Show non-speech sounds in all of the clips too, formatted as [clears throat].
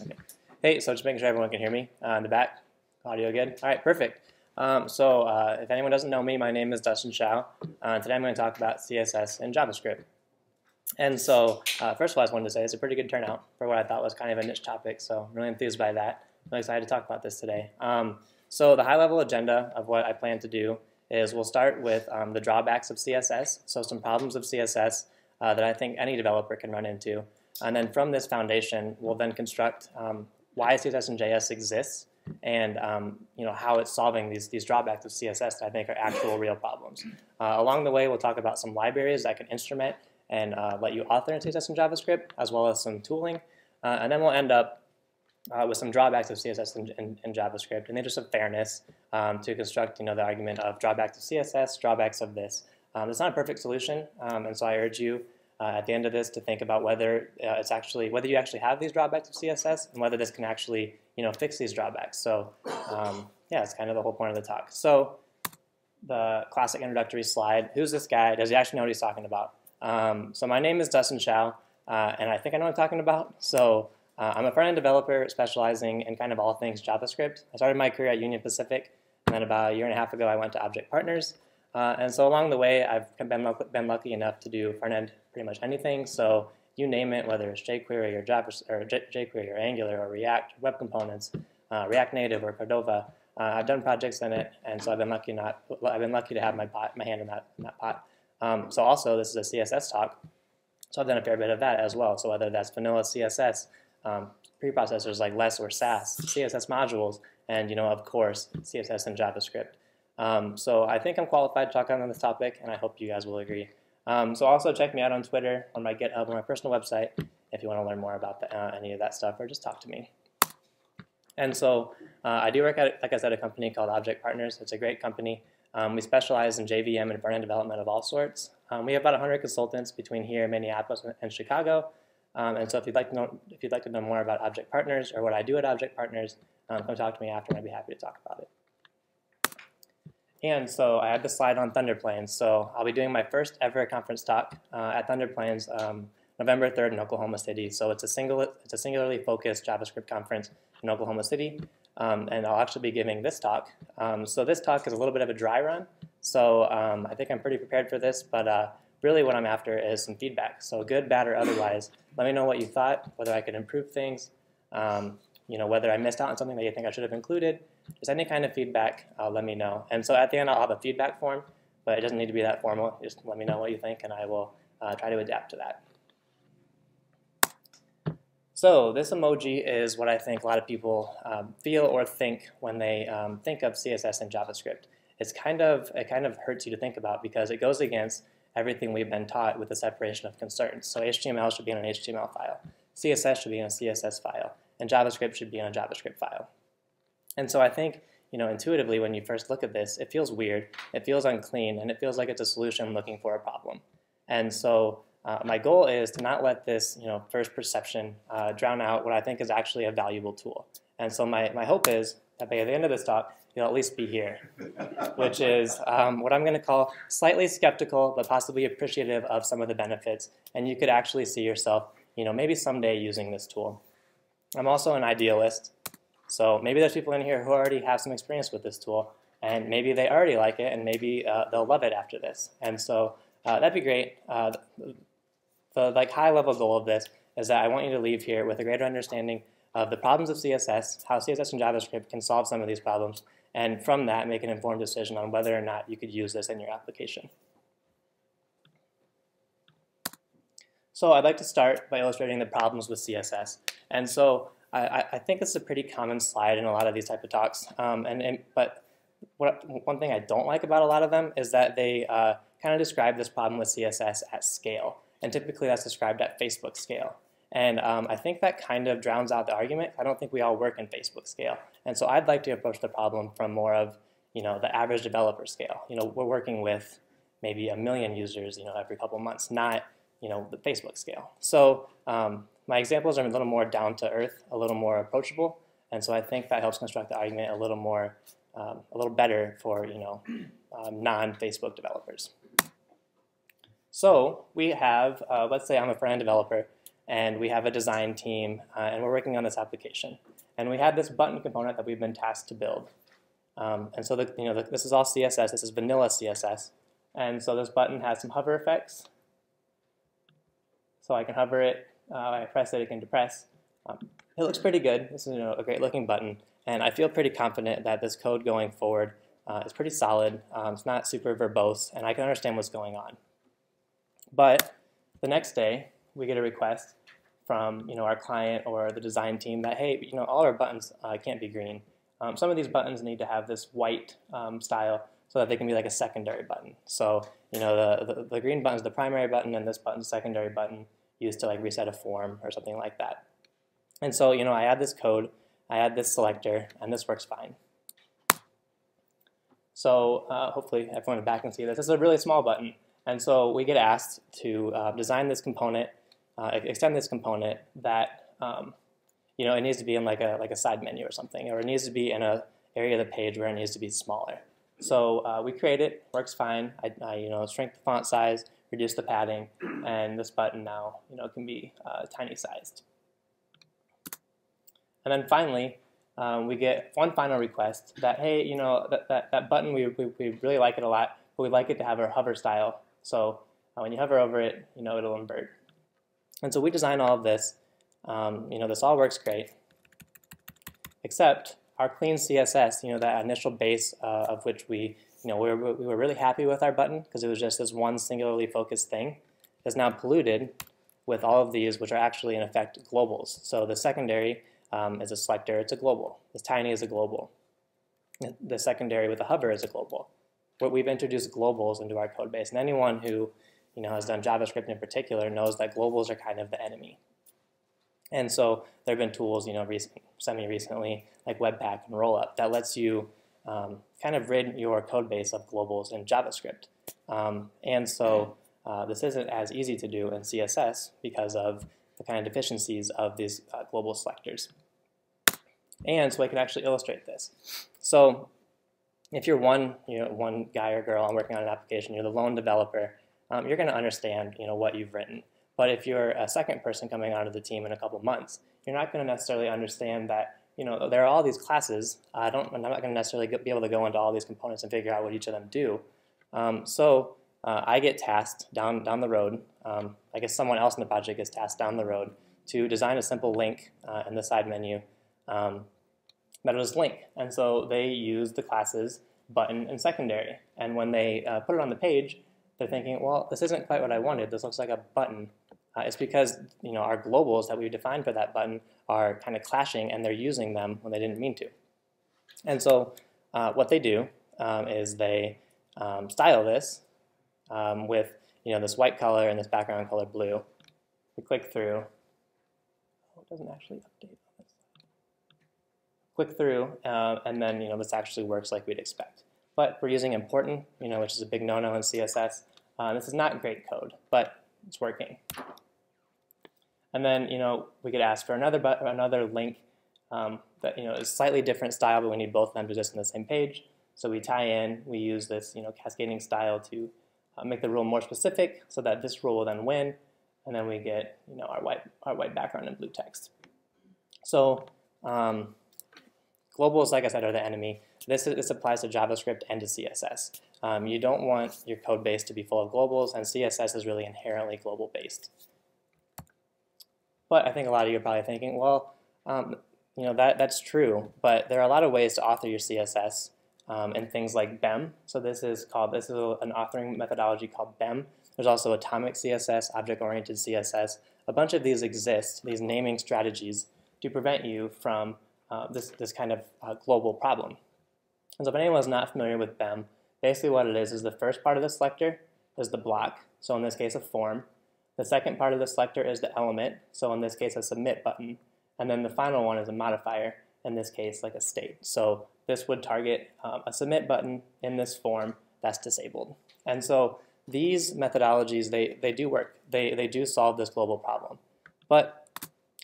Okay. Hey, so just making sure everyone can hear me uh, in the back. Audio good? All right, perfect. Um, so uh, if anyone doesn't know me, my name is Dustin Schau. Uh, today I'm going to talk about CSS and JavaScript. And so uh, first of all, I just wanted to say it's a pretty good turnout for what I thought was kind of a niche topic, so I'm really enthused by that. I'm really excited to talk about this today. Um, so the high-level agenda of what I plan to do is we'll start with um, the drawbacks of CSS, so some problems of CSS uh, that I think any developer can run into. And then from this foundation, we'll then construct um, why CSS and JS exists and um, you know how it's solving these, these drawbacks of CSS that I think are actual real problems. Uh, along the way, we'll talk about some libraries that can instrument and uh, let you author in CSS and JavaScript, as well as some tooling. Uh, and then we'll end up uh, with some drawbacks of CSS and, and, and JavaScript, and the interest of fairness um, to construct you know, the argument of drawbacks of CSS, drawbacks of this. Um, it's not a perfect solution, um, and so I urge you at the end of this to think about whether uh, it's actually whether you actually have these drawbacks of CSS and whether this can actually you know fix these drawbacks. So um, yeah, it's kind of the whole point of the talk. So the classic introductory slide. Who's this guy? Does he actually know what he's talking about? Um, so my name is Dustin Schau, uh, and I think I know what I'm talking about. So uh, I'm a front-end developer specializing in kind of all things JavaScript. I started my career at Union Pacific, and then about a year and a half ago I went to Object Partners. Uh, and so along the way, I've been, been lucky enough to do front-end pretty much anything. So you name it, whether it's jQuery or, Java, or jQuery or Angular or React, Web Components, uh, React Native or Cordova, uh, I've done projects in it, and so I've been lucky not I've been lucky to have my pot, my hand in that in that pot. Um, so also, this is a CSS talk, so I've done a fair bit of that as well. So whether that's vanilla CSS, um, preprocessors like Less or Sass, CSS modules, and you know of course CSS and JavaScript. Um, so I think I'm qualified to talk on this topic, and I hope you guys will agree. Um, so also check me out on Twitter, on my GitHub, on my personal website if you want to learn more about the, uh, any of that stuff, or just talk to me. And so uh, I do work at, like I said, a company called Object Partners. It's a great company. Um, we specialize in JVM and front-end development of all sorts. Um, we have about 100 consultants between here, Minneapolis, and Chicago. Um, and so if you'd like to know if you'd like to know more about Object Partners or what I do at Object Partners, um, come talk to me after, and I'd be happy to talk about it. And so I had the slide on Thunder Plains. So I'll be doing my first ever conference talk uh, at Thunder Plains um, November 3rd in Oklahoma City. So it's a single it's a singularly focused JavaScript conference in Oklahoma City. Um, and I'll actually be giving this talk. Um, so this talk is a little bit of a dry run. So um, I think I'm pretty prepared for this, but uh, really what I'm after is some feedback. So good, bad, or otherwise. Let me know what you thought, whether I could improve things, um, you know, whether I missed out on something that you think I should have included. Just any kind of feedback, uh, let me know. And so at the end, I'll have a feedback form, but it doesn't need to be that formal. Just let me know what you think, and I will uh, try to adapt to that. So this emoji is what I think a lot of people um, feel or think when they um, think of CSS and JavaScript. It's kind of, it kind of hurts you to think about because it goes against everything we've been taught with the separation of concerns. So HTML should be in an HTML file, CSS should be in a CSS file, and JavaScript should be in a JavaScript file. And so I think, you know, intuitively when you first look at this, it feels weird, it feels unclean, and it feels like it's a solution looking for a problem. And so uh, my goal is to not let this you know, first perception uh, drown out what I think is actually a valuable tool. And so my, my hope is that by the end of this talk, you'll at least be here, which is um, what I'm going to call slightly skeptical but possibly appreciative of some of the benefits, and you could actually see yourself you know, maybe someday using this tool. I'm also an idealist, so maybe there's people in here who already have some experience with this tool, and maybe they already like it, and maybe uh, they'll love it after this. And so uh, that'd be great. Uh, the like high level goal of this is that I want you to leave here with a greater understanding of the problems of CSS, how CSS and JavaScript can solve some of these problems, and from that make an informed decision on whether or not you could use this in your application. So I'd like to start by illustrating the problems with CSS. And so I, I think it's a pretty common slide in a lot of these type of talks. Um, and, and, but what, one thing I don't like about a lot of them is that they uh, kind of describe this problem with CSS at scale and typically that's described at Facebook scale. And um, I think that kind of drowns out the argument. I don't think we all work in Facebook scale. And so I'd like to approach the problem from more of, you know, the average developer scale. You know, we're working with maybe a million users, you know, every couple months, not, you know, the Facebook scale. So um, my examples are a little more down to earth, a little more approachable. And so I think that helps construct the argument a little more, um, a little better for, you know, um, non-Facebook developers. So we have, uh, let's say I'm a front-end developer, and we have a design team, uh, and we're working on this application. And we have this button component that we've been tasked to build. Um, and so the, you know, the, this is all CSS. This is vanilla CSS. And so this button has some hover effects. So I can hover it, uh, I press it, it can depress. Um, it looks pretty good. This is you know, a great looking button. And I feel pretty confident that this code going forward uh, is pretty solid. Um, it's not super verbose, and I can understand what's going on. But the next day, we get a request from you know our client or the design team that hey, you know all our buttons uh, can't be green. Um, some of these buttons need to have this white um, style so that they can be like a secondary button. So you know the, the, the green button is the primary button and this button is the secondary button used to like reset a form or something like that. And so you know I add this code, I add this selector, and this works fine. So uh, hopefully everyone back can see this. This is a really small button. And so we get asked to uh, design this component, uh, extend this component that um, you know it needs to be in like a like a side menu or something, or it needs to be in a area of the page where it needs to be smaller. So uh, we create it, works fine. I, I, you know shrink the font size, reduce the padding, and this button now you know can be uh, tiny sized. And then finally, um, we get one final request that hey, you know that that, that button we, we we really like it a lot, but we'd like it to have a hover style so uh, when you hover over it, you know it'll invert. And so we design all of this. Um, you know, this all works great, except our clean CSS, you know, that initial base uh, of which we, you know, we were, we were really happy with our button because it was just this one singularly focused thing, is now polluted with all of these, which are actually in effect globals. So the secondary um, is a selector, it's a global. This tiny is a global. The secondary with a hover is a global What we've introduced globals into our code base, and anyone who you know has done JavaScript in particular knows that globals are kind of the enemy. And so there have been tools, you know, recent, semi-recently, like Webpack and Rollup, that lets you um, kind of rid your code base of globals in JavaScript. Um, and so uh, this isn't as easy to do in CSS because of the kind of deficiencies of these uh, global selectors. And so I can actually illustrate this. So if you're one, you know, one guy or girl and working on an application, you're the lone developer, um, you're going to understand, you know, what you've written. But if you're a second person coming onto the team in a couple months, you're not going to necessarily understand that, you know, there are all these classes. I don't, I'm not going to necessarily be able to go into all these components and figure out what each of them do. Um, so uh, I get tasked down down the road. Um, I guess someone else in the project gets tasked down the road to design a simple link uh, in the side menu um, Meta's link. And so they use the classes button and secondary. And when they uh, put it on the page, they're thinking, well, this isn't quite what I wanted. This looks like a button. Uh, it's because you know our globals that we defined for that button are kind of clashing, and they're using them when they didn't mean to. And so uh, what they do um, is they um, style this um, with you know this white color and this background color blue. We click through. Oh, it doesn't actually update click through, uh, and then you know this actually works like we'd expect. But we're using important, you know, which is a big no-no in CSS. Uh, this is not great code, but it's working. And then you know we could ask for another another link um, that you know is slightly different style, but we need both of them to exist on the same page. So we tie in, we use this you know cascading style to uh, make the rule more specific, so that this rule will then win, and then we get you know our white our white background and blue text. So um, Globals, like I said, are the enemy. This, this applies to JavaScript and to CSS. Um, you don't want your code base to be full of globals, and CSS is really inherently global based. But I think a lot of you are probably thinking, well, um, you know that that's true, but there are a lot of ways to author your CSS um, and things like BEM. So this is called this is an authoring methodology called BEM. There's also atomic CSS, object-oriented CSS. A bunch of these exist, these naming strategies, to prevent you from uh, this, this kind of uh, global problem. And so if anyone's not familiar with BEM, basically what it is is the first part of the selector is the block, so in this case a form. The second part of the selector is the element, so in this case a submit button. And then the final one is a modifier, in this case like a state. So this would target um, a submit button in this form that's disabled. And so these methodologies, they, they do work. They, they do solve this global problem. But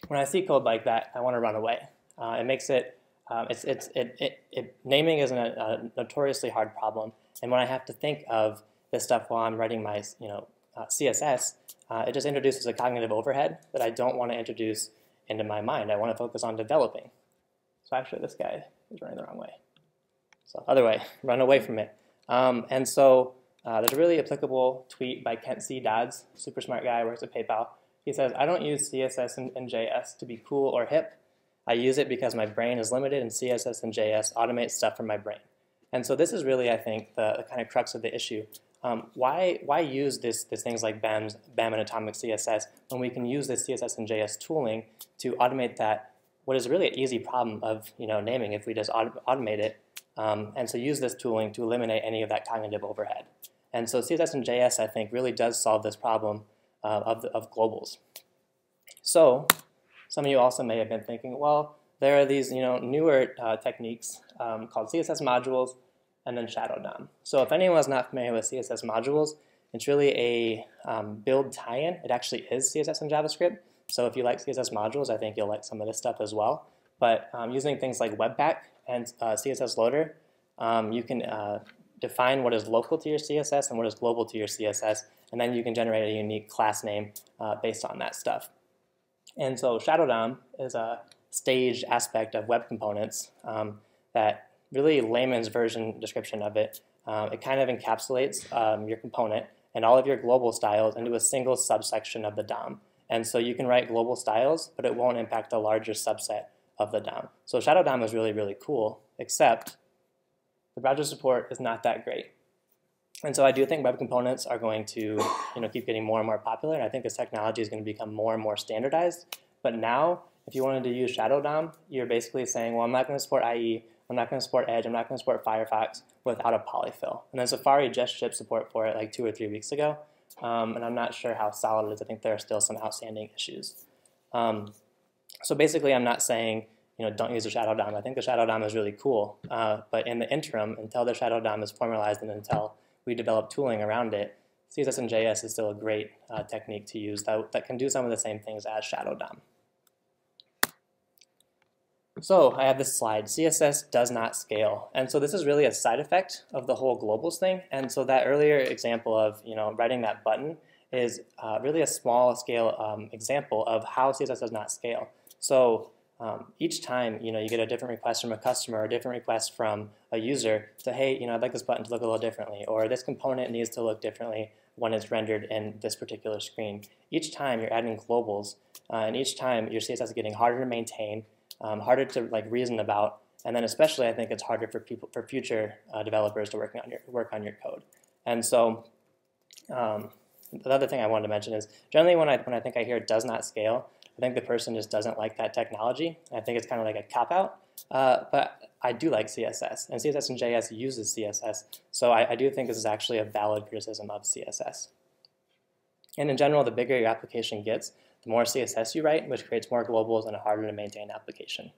when I see code like that, I want to run away. Uh, it makes it, um, it's, it's, it, it, it, naming is a, a, notoriously hard problem. And when I have to think of this stuff while I'm writing my you know, uh, CSS, uh, it just introduces a cognitive overhead that I don't want to introduce into my mind. I want to focus on developing. So actually, this guy is running the wrong way. So other way, run away from it. Um, and so uh, there's a really applicable tweet by Kent C. Dodds, super smart guy, works at PayPal. He says, I don't use CSS and, and JS to be cool or hip. I use it because my brain is limited and CSS and JS automate stuff from my brain. And so this is really, I think, the, the kind of crux of the issue. Um, why, why use this, this things like BEMS, BEM and Atomic CSS when we can use this CSS and JS tooling to automate that, what is really an easy problem of you know, naming if we just automate it. Um, and so use this tooling to eliminate any of that cognitive overhead. And so CSS and JS, I think, really does solve this problem uh, of, the, of globals. So some of you also may have been thinking, well, there are these you know, newer uh, techniques um, called CSS modules and then Shadow DOM. So if anyone anyone's not familiar with CSS modules, it's really a um, build tie-in. It actually is CSS and JavaScript. So if you like CSS modules, I think you'll like some of this stuff as well. But um, using things like Webpack and uh, CSS Loader, um, you can uh, define what is local to your CSS and what is global to your CSS, and then you can generate a unique class name uh, based on that stuff. And so Shadow DOM is a staged aspect of web components um, that really layman's version description of it. Um, it kind of encapsulates um, your component and all of your global styles into a single subsection of the DOM. And so you can write global styles, but it won't impact a larger subset of the DOM. So Shadow DOM is really, really cool, except the browser support is not that great. And so I do think web components are going to you know, keep getting more and more popular, and I think this technology is going to become more and more standardized. But now, if you wanted to use Shadow DOM, you're basically saying, well, I'm not going to support IE, I'm not going to support Edge, I'm not going to support Firefox without a polyfill. And then Safari just shipped support for it like two or three weeks ago, um, and I'm not sure how solid it is. I think there are still some outstanding issues. Um, so basically, I'm not saying you know, don't use the Shadow DOM. I think the Shadow DOM is really cool, uh, but in the interim, until the Shadow DOM is formalized and until we develop tooling around it, CSS and JS is still a great uh, technique to use that, that can do some of the same things as Shadow DOM. So I have this slide, CSS does not scale. And so this is really a side effect of the whole globals thing. And so that earlier example of you know writing that button is uh, really a small scale um, example of how CSS does not scale. So um, each time you know you get a different request from a customer or a different request from a user to hey you know I'd like this button to look a little differently or this component needs to look differently when it's rendered in this particular screen. Each time you're adding globals uh, and each time your CSS is getting harder to maintain, um, harder to like reason about, and then especially I think it's harder for people for future uh, developers to work on your work on your code. And so um, the other thing I wanted to mention is generally when I when I think I hear it does not scale, I think the person just doesn't like that technology. I think it's kind of like a cop out. Uh, but I do like CSS, and CSS and JS uses CSS, so I, I do think this is actually a valid criticism of CSS. And in general, the bigger your application gets, the more CSS you write, which creates more globals and a harder to maintain application.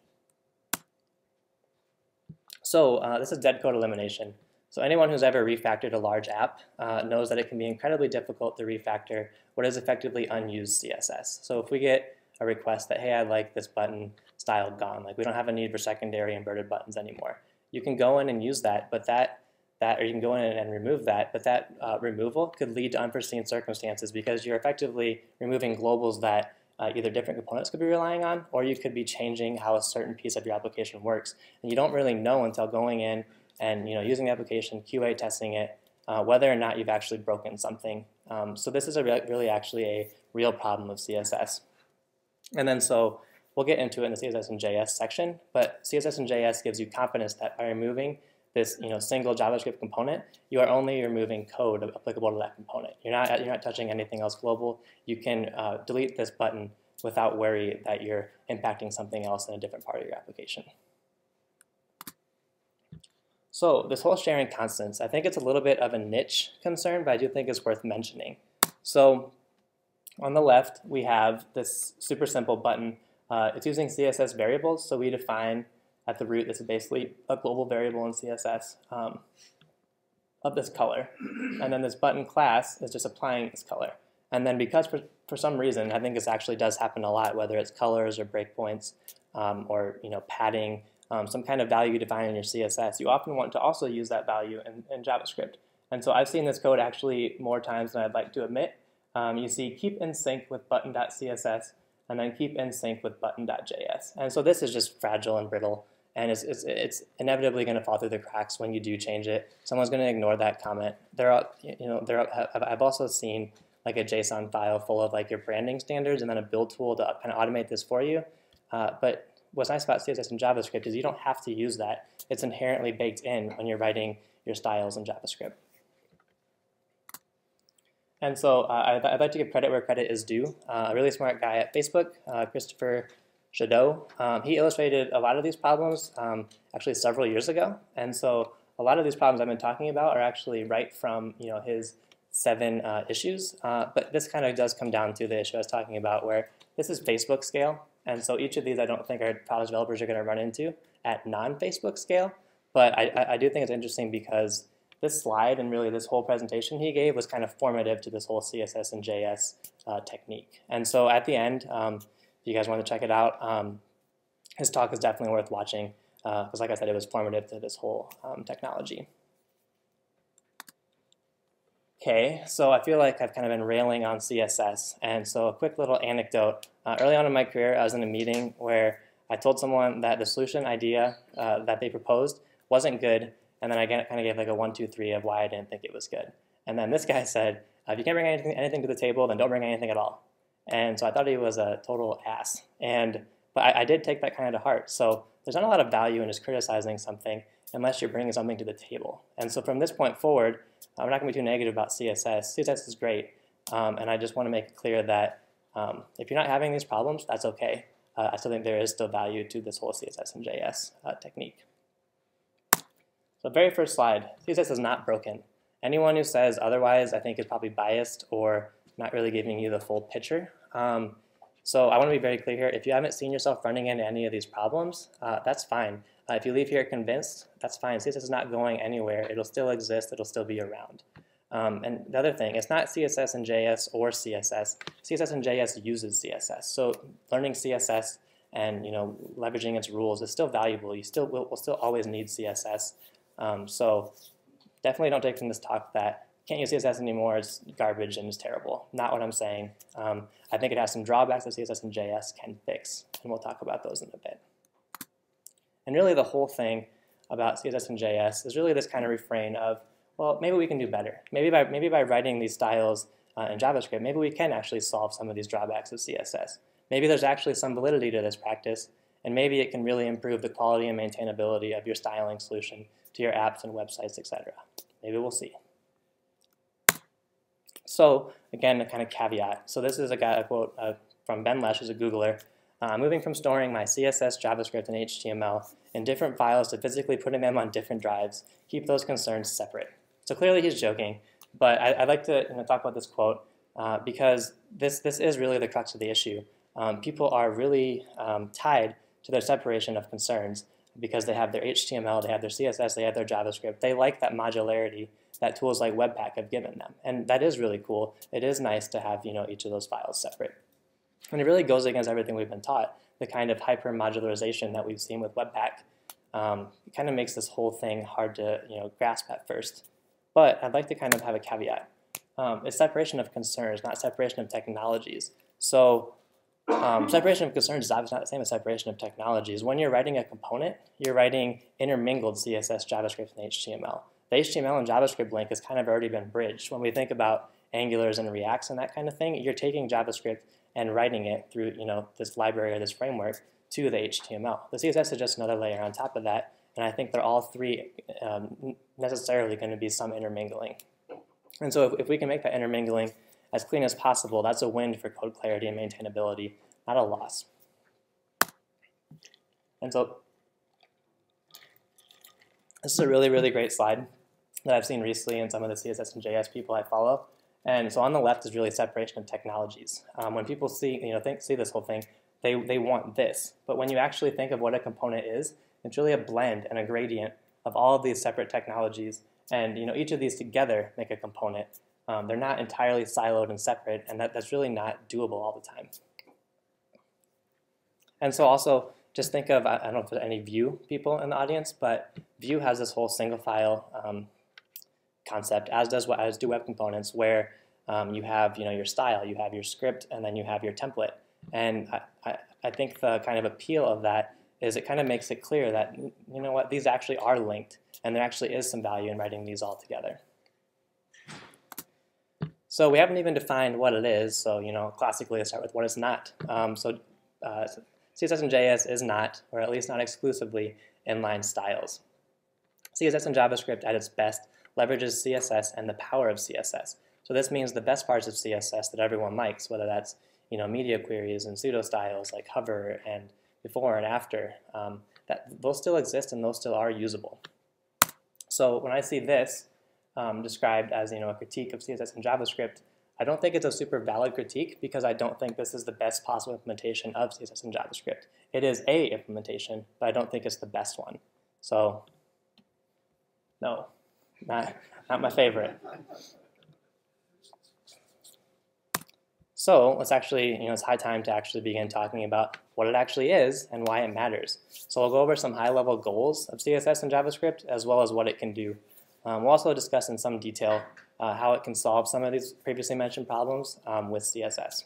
So uh, this is dead code elimination. So anyone who's ever refactored a large app uh, knows that it can be incredibly difficult to refactor what is effectively unused CSS. So if we get a request that, hey, I like this button style gone. Like we don't have a need for secondary inverted buttons anymore. You can go in and use that, but that, that or you can go in and remove that, but that uh, removal could lead to unforeseen circumstances because you're effectively removing globals that uh, either different components could be relying on, or you could be changing how a certain piece of your application works. And you don't really know until going in and you know using the application, QA testing it, uh, whether or not you've actually broken something. Um, so this is a re really actually a real problem of CSS. And then so we'll get into it in the CSS and JS section, but CSS and JS gives you confidence that by removing this you know, single JavaScript component, you are only removing code applicable to that component. You're not, you're not touching anything else global. You can uh, delete this button without worry that you're impacting something else in a different part of your application. So this whole sharing constants, I think it's a little bit of a niche concern, but I do think it's worth mentioning. So on the left, we have this super simple button. Uh, it's using CSS variables, so we define at the root, this is basically a global variable in CSS um, of this color. And then this button class is just applying this color. And then because for, for some reason, I think this actually does happen a lot, whether it's colors or breakpoints um, or you know padding, um, some kind of value you define in your CSS, you often want to also use that value in, in JavaScript. And so I've seen this code actually more times than I'd like to admit, um, you see keep in sync with button.css and then keep in sync with button.js. And so this is just fragile and brittle and it's, it's, it's inevitably going to fall through the cracks when you do change it. Someone's going to ignore that comment. There are, you know, there are, I've also seen like a JSON file full of like your branding standards and then a build tool to kind of automate this for you. Uh, but what's nice about CSS and JavaScript is you don't have to use that. It's inherently baked in when you're writing your styles in JavaScript. And so uh, I'd, like to give credit where credit is due. Uh, a really smart guy at Facebook, uh, Christopher Chedeau, um, he illustrated a lot of these problems um, actually several years ago. And so a lot of these problems I've been talking about are actually right from you know his seven uh, issues. Uh, but this kind of does come down to the issue I was talking about where this is Facebook scale. And so each of these I don't think our college developers are going to run into at non-Facebook scale. But I, I do think it's interesting because this slide and really this whole presentation he gave was kind of formative to this whole CSS and JS uh, technique. And so at the end, um, you guys want to check it out, um, his talk is definitely worth watching because uh, like I said, it was formative to this whole um, technology. Okay, so I feel like I've kind of been railing on CSS. And so a quick little anecdote. Uh, early on in my career, I was in a meeting where I told someone that the solution idea uh, that they proposed wasn't good, and then I kind of gave like a one, two, three of why I didn't think it was good. And then this guy [laughs] said, if you can't bring anything, anything to the table, then don't bring anything at all. And so I thought he was a total ass. And but I, I did take that kind of to heart. So there's not a lot of value in just criticizing something unless you're bringing something to the table. And so from this point forward, I'm not going to be too negative about CSS. CSS is great, um, and I just want to make it clear that um, if you're not having these problems, that's okay. Uh, I still think there is still value to this whole CSS and JS uh, technique. So very first slide, CSS is not broken. Anyone who says otherwise, I think, is probably biased or not really giving you the full picture. Um, so I want to be very clear here. If you haven't seen yourself running into any of these problems, uh, that's fine. Uh, if you leave here convinced, that's fine. CSS is not going anywhere. It'll still exist. It'll still be around. Um, and the other thing, it's not CSS and JS or CSS. CSS and JS uses CSS. So learning CSS and you know leveraging its rules is still valuable. You still will, will still always need CSS. Um, so definitely don't take from this talk that can't use CSS anymore, it's garbage and it's terrible. Not what I'm saying. Um, I think it has some drawbacks that CSS and JS can fix, and we'll talk about those in a bit. And really the whole thing about CSS and JS is really this kind of refrain of, well, maybe we can do better. Maybe by, maybe by writing these styles uh, in JavaScript, maybe we can actually solve some of these drawbacks of CSS. Maybe there's actually some validity to this practice, and maybe it can really improve the quality and maintainability of your styling solution to your apps and websites, etc. Maybe we'll see. So again, a kind of caveat. So this is a, guy, a quote uh, from Ben Lesh, who's a Googler. Uh, moving from storing my CSS, JavaScript, and HTML in different files to physically putting them on different drives. Keep those concerns separate. So clearly he's joking, but I, would like to you know, talk about this quote uh, because this, this is really the crux of the issue. Um, people are really um, tied to their separation of concerns because they have their HTML, they have their CSS, they have their JavaScript. They like that modularity that tools like Webpack have given them. And that is really cool. It is nice to have you know, each of those files separate. And it really goes against everything we've been taught, the kind of hyper-modularization that we've seen with Webpack. Um, it kind of makes this whole thing hard to you know, grasp at first. But I'd like to kind of have a caveat. Um, it's separation of concerns, not separation of technologies. So um, separation of concerns is obviously not the same as separation of technologies. When you're writing a component, you're writing intermingled CSS, JavaScript, and HTML the HTML and JavaScript link has kind of already been bridged. When we think about Angulars and Reacts and that kind of thing, you're taking JavaScript and writing it through you know this library or this framework to the HTML. The CSS is just another layer on top of that, and I think they're all three um, necessarily going to be some intermingling. And so if, if we can make that intermingling as clean as possible, that's a win for code clarity and maintainability, not a loss. And so this is a really, really great slide that I've seen recently in some of the CSS and JS people I follow. And so on the left is really separation of technologies. Um, when people see, you know, think, see this whole thing, they, they want this. But when you actually think of what a component is, it's really a blend and a gradient of all of these separate technologies. And you know, each of these together make a component. Um, they're not entirely siloed and separate, and that, that's really not doable all the time. And so also, just think of, I don't know if there's any Vue people in the audience, but Vue has this whole single file um, concept, as does what as do web components, where um, you have you know your style, you have your script, and then you have your template. And I, I, I think the kind of appeal of that is it kind of makes it clear that you know what these actually are linked, and there actually is some value in writing these all together. So we haven't even defined what it is. So you know, classically, let's start with what it's not. Um, so uh, CSS and JS is not, or at least not exclusively, inline styles. CSS and JavaScript at its best leverages CSS and the power of CSS. So this means the best parts of CSS that everyone likes, whether that's you know media queries and pseudo styles like hover and before and after, um, that those still exist and those still are usable. So when I see this um, described as you know a critique of CSS and JavaScript, I don't think it's a super valid critique because I don't think this is the best possible implementation of CSS and JavaScript. It is a implementation, but I don't think it's the best one. So no, not, not my favorite. So let's actually, you know, it's high time to actually begin talking about what it actually is and why it matters. So we'll go over some high-level goals of CSS and JavaScript as well as what it can do. Um, we'll also discuss in some detail uh, how it can solve some of these previously mentioned problems um, with CSS.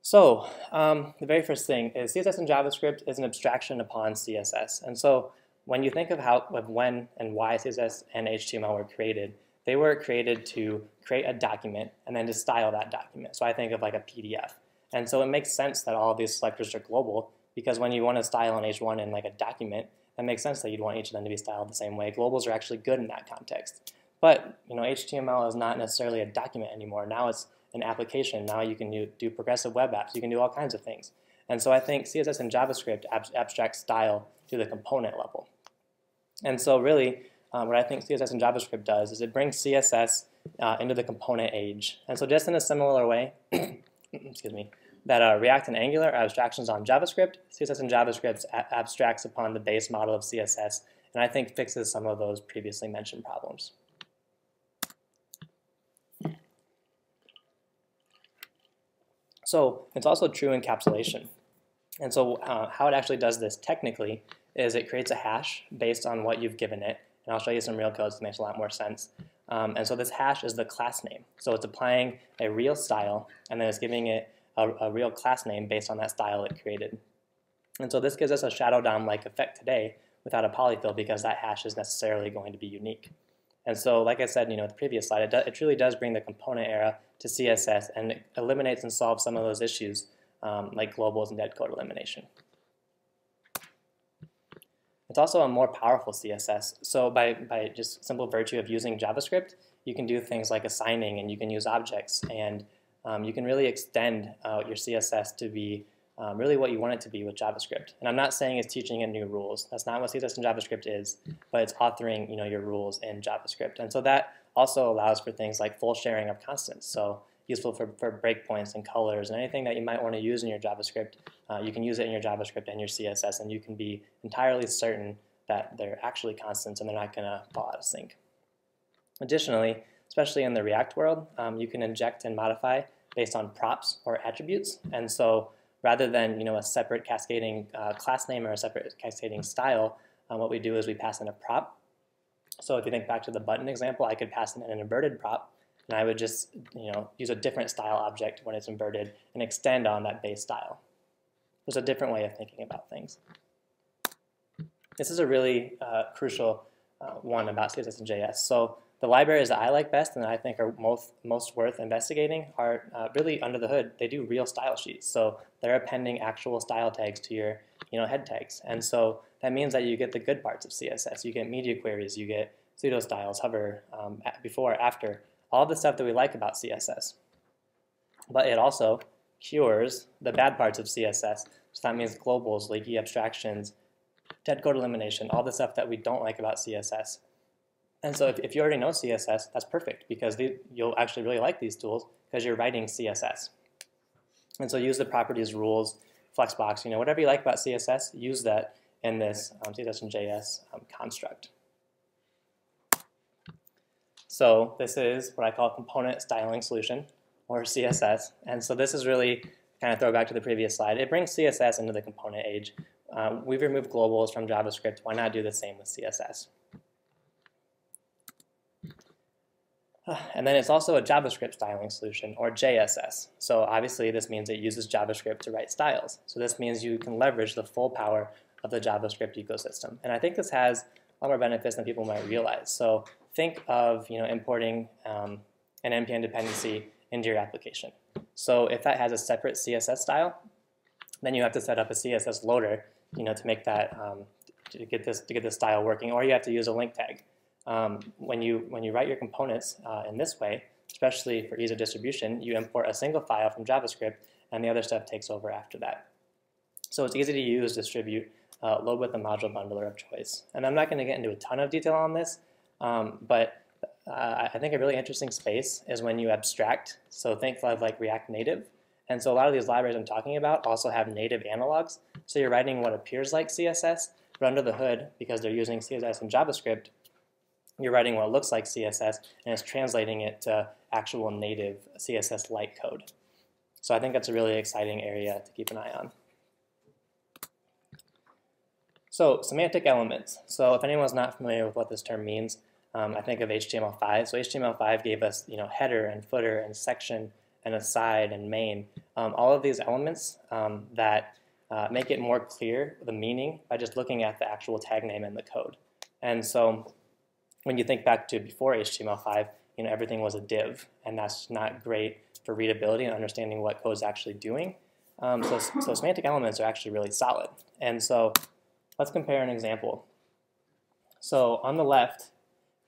So um, the very first thing is CSS and JavaScript is an abstraction upon CSS. And so when you think of how, of when and why CSS and HTML were created, they were created to create a document and then to style that document. So I think of like a PDF. And so it makes sense that all these selectors are global because when you want to style an H1 in like a document, that makes sense that you'd want each of them to be styled the same way. Globals are actually good in that context. But you know, HTML is not necessarily a document anymore. Now it's an application. Now you can do, do progressive web apps. You can do all kinds of things. And so I think CSS and JavaScript ab abstract style to the component level. And so really, um, what I think CSS and JavaScript does is it brings CSS uh, into the component age. And so just in a similar way, [coughs] excuse me, that uh, React and Angular are abstractions on JavaScript, CSS and JavaScript abstracts upon the base model of CSS, and I think fixes some of those previously mentioned problems. So it's also true encapsulation. And so uh, how it actually does this technically is it creates a hash based on what you've given it. And I'll show you some real codes that makes a lot more sense. Um, and so this hash is the class name. So it's applying a real style, and then it's giving it a, a real class name based on that style it created. And so this gives us a shadow DOM-like effect today without a polyfill because that hash is necessarily going to be unique. And so, like I said, you know, the previous slide, it, do, it truly does bring the component era to CSS and eliminates and solves some of those issues um, like globals and dead code elimination. It's also a more powerful CSS. So by, by just simple virtue of using JavaScript, you can do things like assigning and you can use objects and um, you can really extend uh, your CSS to be um, really what you want it to be with JavaScript. And I'm not saying it's teaching it new rules. That's not what CSS and JavaScript is, but it's authoring you know, your rules in JavaScript. And so that also allows for things like full sharing of constants. So useful for, for breakpoints and colors and anything that you might want to use in your JavaScript. Uh, you can use it in your JavaScript and your CSS, and you can be entirely certain that they're actually constants and they're not going to fall out of sync. Additionally, especially in the React world, um, you can inject and modify based on props or attributes. And so rather than you know a separate cascading uh, class name or a separate cascading style, um, what we do is we pass in a prop. So if you think back to the button example, I could pass in an inverted prop, and I would just you know use a different style object when it's inverted and extend on that base style. There's a different way of thinking about things. This is a really uh, crucial uh, one about CSS and JS. So the libraries that I like best and that I think are most, most worth investigating are uh, really under the hood. They do real style sheets. So they're appending actual style tags to your you know, head tags. And so that means that you get the good parts of CSS. You get media queries, you get pseudo styles, hover, um, before, after, all the stuff that we like about CSS. But it also cures the bad parts of CSS. So that means globals, leaky abstractions, dead code elimination, all the stuff that we don't like about CSS. And so if, if you already know CSS, that's perfect because the, you'll actually really like these tools because you're writing CSS. And so use the properties rules, Flexbox, you know, whatever you like about CSS, use that in this um, CSS and JS um, construct. So this is what I call component styling solution, or CSS. And so this is really kind of throw back to the previous slide. It brings CSS into the component age. Um, we've removed globals from JavaScript. Why not do the same with CSS? [sighs] And then it's also a JavaScript styling solution, or JSS. So obviously this means it uses JavaScript to write styles. So this means you can leverage the full power of the JavaScript ecosystem. And I think this has a lot more benefits than people might realize. So think of you know importing um, an npm dependency into your application. So if that has a separate CSS style, then you have to set up a CSS loader, you know, to make that um, to get this to get this style working, or you have to use a link tag. Um, when you when you write your components uh, in this way, especially for ease of distribution, you import a single file from JavaScript, and the other stuff takes over after that. So it's easy to use, distribute, uh, load with a module bundler of choice. And I'm not going to get into a ton of detail on this, um, but uh, I think a really interesting space is when you abstract. So think of like React Native. And so a lot of these libraries I'm talking about also have native analogs. So you're writing what appears like CSS, but under the hood, because they're using CSS and JavaScript, you're writing what looks like CSS and it's translating it to actual native CSS-like code. So I think that's a really exciting area to keep an eye on. So semantic elements. So if anyone's not familiar with what this term means, um, I think of HTML5. So HTML5 gave us you know header and footer and section and aside and main. Um, all of these elements um, that uh, make it more clear the meaning by just looking at the actual tag name in the code. And so when you think back to before HTML5, you know, everything was a div, and that's not great for readability and understanding what code is actually doing. Um, so, so semantic elements are actually really solid. And so let's compare an example. So on the left,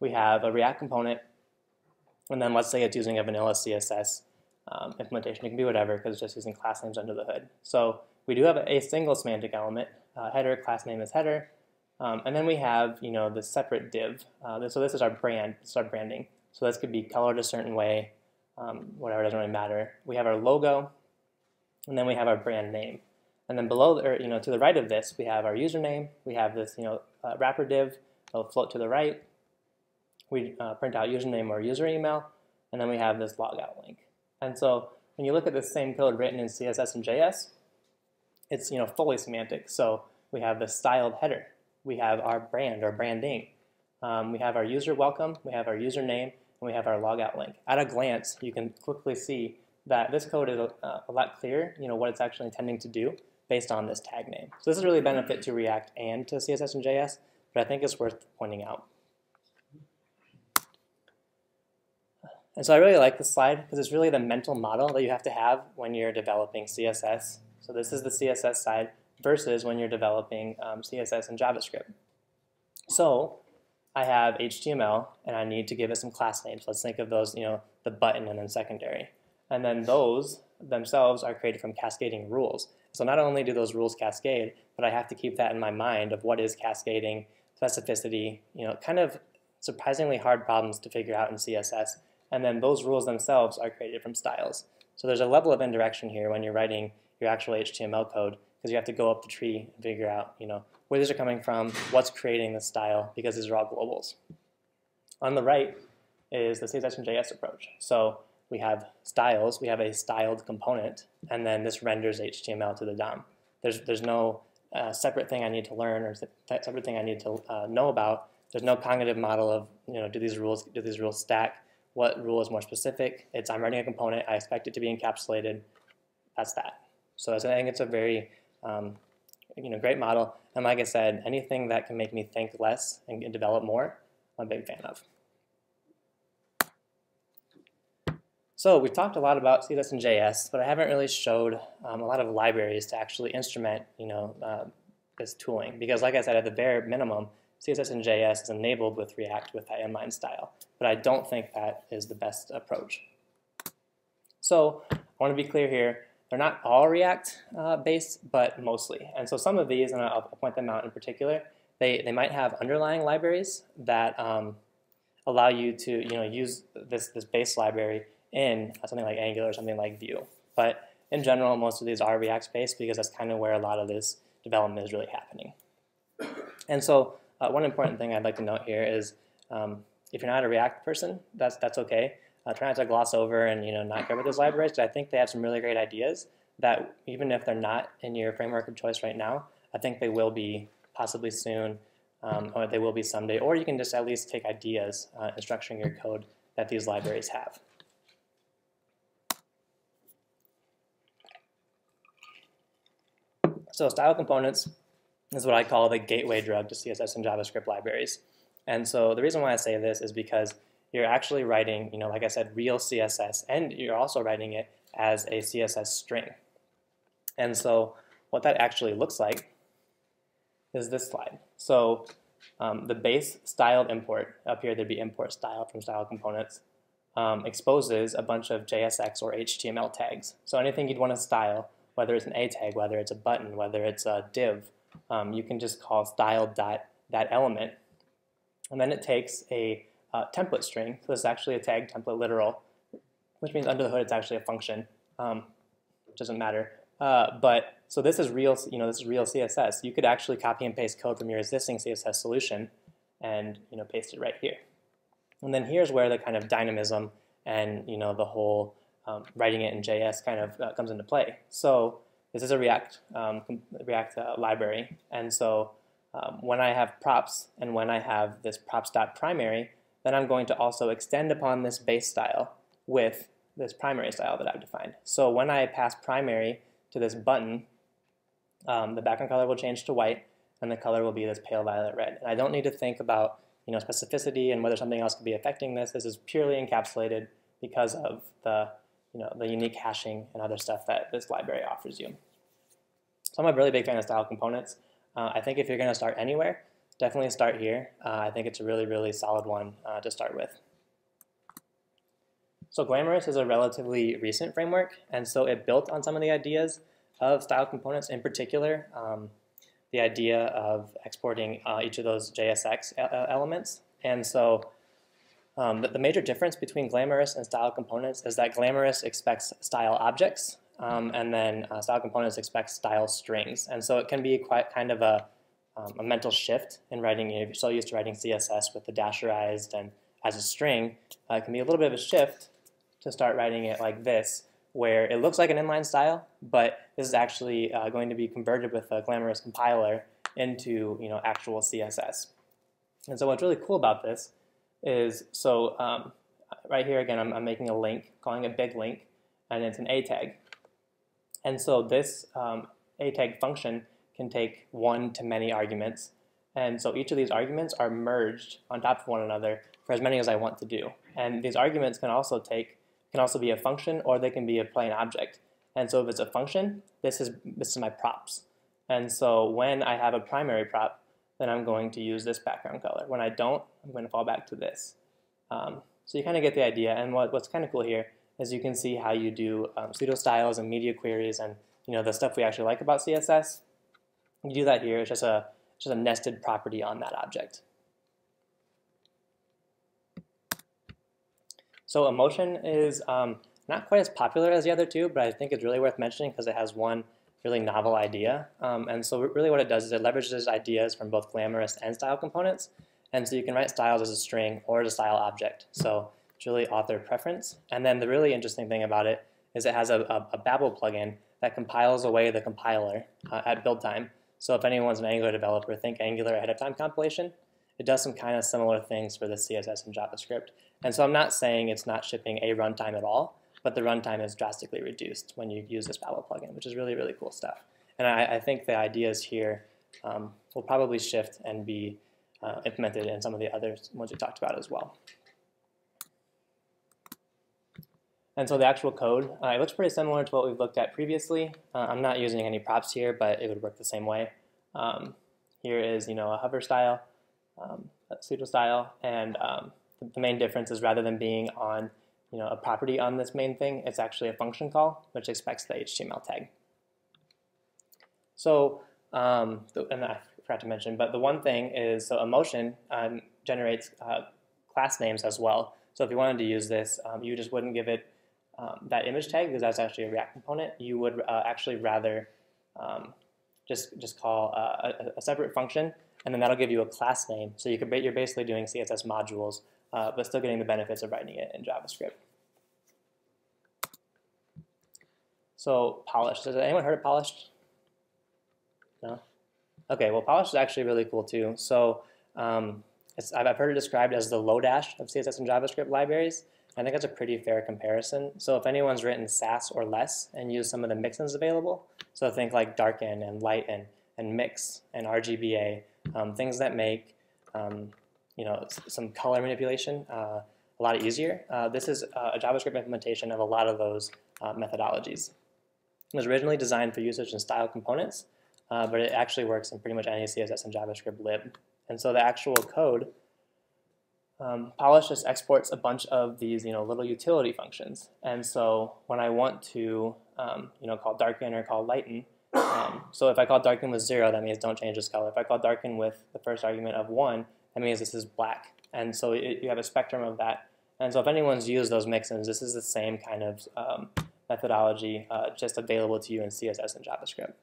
we have a React component, and then let's say it's using a vanilla CSS um, implementation. It can be whatever because it's just using class names under the hood. So we do have a, single semantic element. Uh, header, class name is header. Um, and then we have, you know, the separate div. Uh, so this is our brand, this is our branding. So this could be colored a certain way, um, whatever, doesn't really matter. We have our logo, and then we have our brand name. And then below, or, you know, to the right of this, we have our username. We have this, you know, uh, wrapper div. It'll float to the right. We uh, print out username or user email, and then we have this logout link. And so when you look at the same code written in CSS and JS, it's you know fully semantic. So we have the styled header we have our brand or branding. Um, we have our user welcome, we have our username, and we have our logout link. At a glance, you can quickly see that this code is a, a lot clearer, you know, what it's actually intending to do based on this tag name. So this is really a benefit to React and to CSS and JS, but I think it's worth pointing out. And so I really like this slide because it's really the mental model that you have to have when you're developing CSS. So this is the CSS side versus when you're developing um, CSS and JavaScript. So I have HTML and I need to give it some class names. Let's think of those, you know, the button and then secondary. And then those themselves are created from cascading rules. So not only do those rules cascade, but I have to keep that in my mind of what is cascading, specificity, you know, kind of surprisingly hard problems to figure out in CSS. And then those rules themselves are created from styles. So there's a level of indirection here when you're writing your actual HTML code because you have to go up the tree and figure out, you know, where these are coming from, what's creating the style, because these are all globals. On the right is the CSS and JS approach. So we have styles, we have a styled component, and then this renders HTML to the DOM. There's, there's no uh, separate thing I need to learn or separate thing I need to uh, know about. There's no cognitive model of, you know, do these rules, do these rules stack? What rule is more specific? It's I'm writing a component, I expect it to be encapsulated. That's that. So I think it's a very um, you know, great model. And like I said, anything that can make me think less and develop more, I'm a big fan of. So we've talked a lot about CSS and JS, but I haven't really showed um, a lot of libraries to actually instrument, you know, uh, this tooling. Because like I said, at the bare minimum, CSS and JS is enabled with React with that inline style. But I don't think that is the best approach. So I want to be clear here. They're not all React uh, based, but mostly. And so some of these, and I'll point them out in particular, they, they might have underlying libraries that um, allow you to you know, use this, this base library in something like Angular or something like Vue. But in general, most of these are React-based because that's kind of where a lot of this development is really happening. And so uh, one important thing I'd like to note here is um, if you're not a React person, that's, that's okay uh, try not to gloss over and you know not care about those libraries because I think they have some really great ideas that even if they're not in your framework of choice right now, I think they will be possibly soon, um, or they will be someday. Or you can just at least take ideas uh, and structuring your code that these libraries have. So style components is what I call the gateway drug to CSS and JavaScript libraries. And so the reason why I say this is because you're actually writing, you know, like I said, real CSS, and you're also writing it as a CSS string. And so what that actually looks like is this slide. So um, the base styled import, up here there'd be import style from styled components, um, exposes a bunch of JSX or HTML tags. So anything you'd want to style, whether it's an A tag, whether it's a button, whether it's a div, um, you can just call style dot that element. And then it takes a uh, template string. So this is actually a tag template literal, which means under the hood it's actually a function. Um, doesn't matter. Uh, but so this is real, you know, this is real CSS. You could actually copy and paste code from your existing CSS solution and you know paste it right here. And then here's where the kind of dynamism and you know the whole um, writing it in JS kind of uh, comes into play. So this is a React um, React uh, library, and so um, when I have props and when I have this props.primary, then I'm going to also extend upon this base style with this primary style that I've defined. So when I pass primary to this button, um, the background color will change to white, and the color will be this pale violet red. And I don't need to think about you know specificity and whether something else could be affecting this. This is purely encapsulated because of the you know the unique hashing and other stuff that this library offers you. So I'm a really big fan of styled components. Uh, I think if you're going to start anywhere, definitely start here. Uh, I think it's a really, really solid one uh, to start with. So Glamorous is a relatively recent framework, and so it built on some of the ideas of styled components, in particular, um, the idea of exporting uh, each of those JSX elements. And so um, the, major difference between Glamorous and styled components is that Glamorous expects style objects, um, and then uh, styled components expect style strings. And so it can be quite kind of a, um, a mental shift in writing. if you're so used to writing CSS with the dasherized and as a string, uh, it can be a little bit of a shift to start writing it like this, where it looks like an inline style, but this is actually uh, going to be converted with a glamorous compiler into you know actual CSS. And so what's really cool about this is, so um, right here again, I'm, I'm, making a link, calling it big link, and it's an A tag. And so this um, A tag function can take one to many arguments. And so each of these arguments are merged on top of one another for as many as I want to do. And these arguments can also take can also be a function or they can be a plain object. And so if it's a function, this is, this is my props. And so when I have a primary prop, then I'm going to use this background color. When I don't, I'm going to fall back to this. Um, so you kind of get the idea. And what, what's kind of cool here is you can see how you do um, pseudo styles and media queries and you know the stuff we actually like about CSS. You do that here. It's just a just a nested property on that object. So emotion is um, not quite as popular as the other two, but I think it's really worth mentioning because it has one really novel idea. Um, and so really what it does is it leverages ideas from both glamorous and styled components. And so you can write styles as a string or as a style object. So it's really author preference. And then the really interesting thing about it is it has a, a, a Babel plugin that compiles away the compiler uh, at build time. So if anyone's an Angular developer, think Angular ahead of time compilation. It does some kind of similar things for the CSS and JavaScript. And so I'm not saying it's not shipping a runtime at all, but the runtime is drastically reduced when you use this Babel plugin, which is really, really cool stuff. And I, I think the ideas here um, will probably shift and be uh, implemented in some of the other ones we talked about as well. And so the actual code, uh, it looks pretty similar to what we've looked at previously. Uh, I'm not using any props here, but it would work the same way. Um, here is, you know, a hover style, um, a pseudo style, and um, the main difference is rather than being on you know, a property on this main thing, it's actually a function call, which expects the HTML tag. So, um, and I forgot to mention, but the one thing is, so emotion um, generates uh, class names as well. So if you wanted to use this, um, you just wouldn't give it um, that image tag because that's actually a React component. You would uh, actually rather um, just just call uh, a, a, separate function, and then that'll give you a class name. So you could you're basically doing CSS modules uh, but still getting the benefits of writing it in JavaScript. So Polished, has anyone heard of Polished? No? Okay, well Polished is actually really cool too. So um, I've heard it described as the Lodash of CSS and JavaScript libraries. I think that's a pretty fair comparison. So if anyone's written Sass or less and used some of the mixins available, so think like darken and lighten and mix and RGBA, um, things that make um, you know some color manipulation uh, a lot easier. Uh, this is a JavaScript implementation of a lot of those uh, methodologies. It was originally designed for usage in styled components, uh, but it actually works in pretty much any CSS and JavaScript lib. And so the actual code, um, Polished just exports a bunch of these, you know, little utility functions. And so when I want to, um, you know, call darken or call lighten, um, so if I call darken with zero, that means don't change this color. If I call darken with the first argument of one, that means this is black. And so it, you have a spectrum of that. And so if anyone's used those mixins, this is the same kind of um, methodology uh, just available to you in CSS and JavaScript.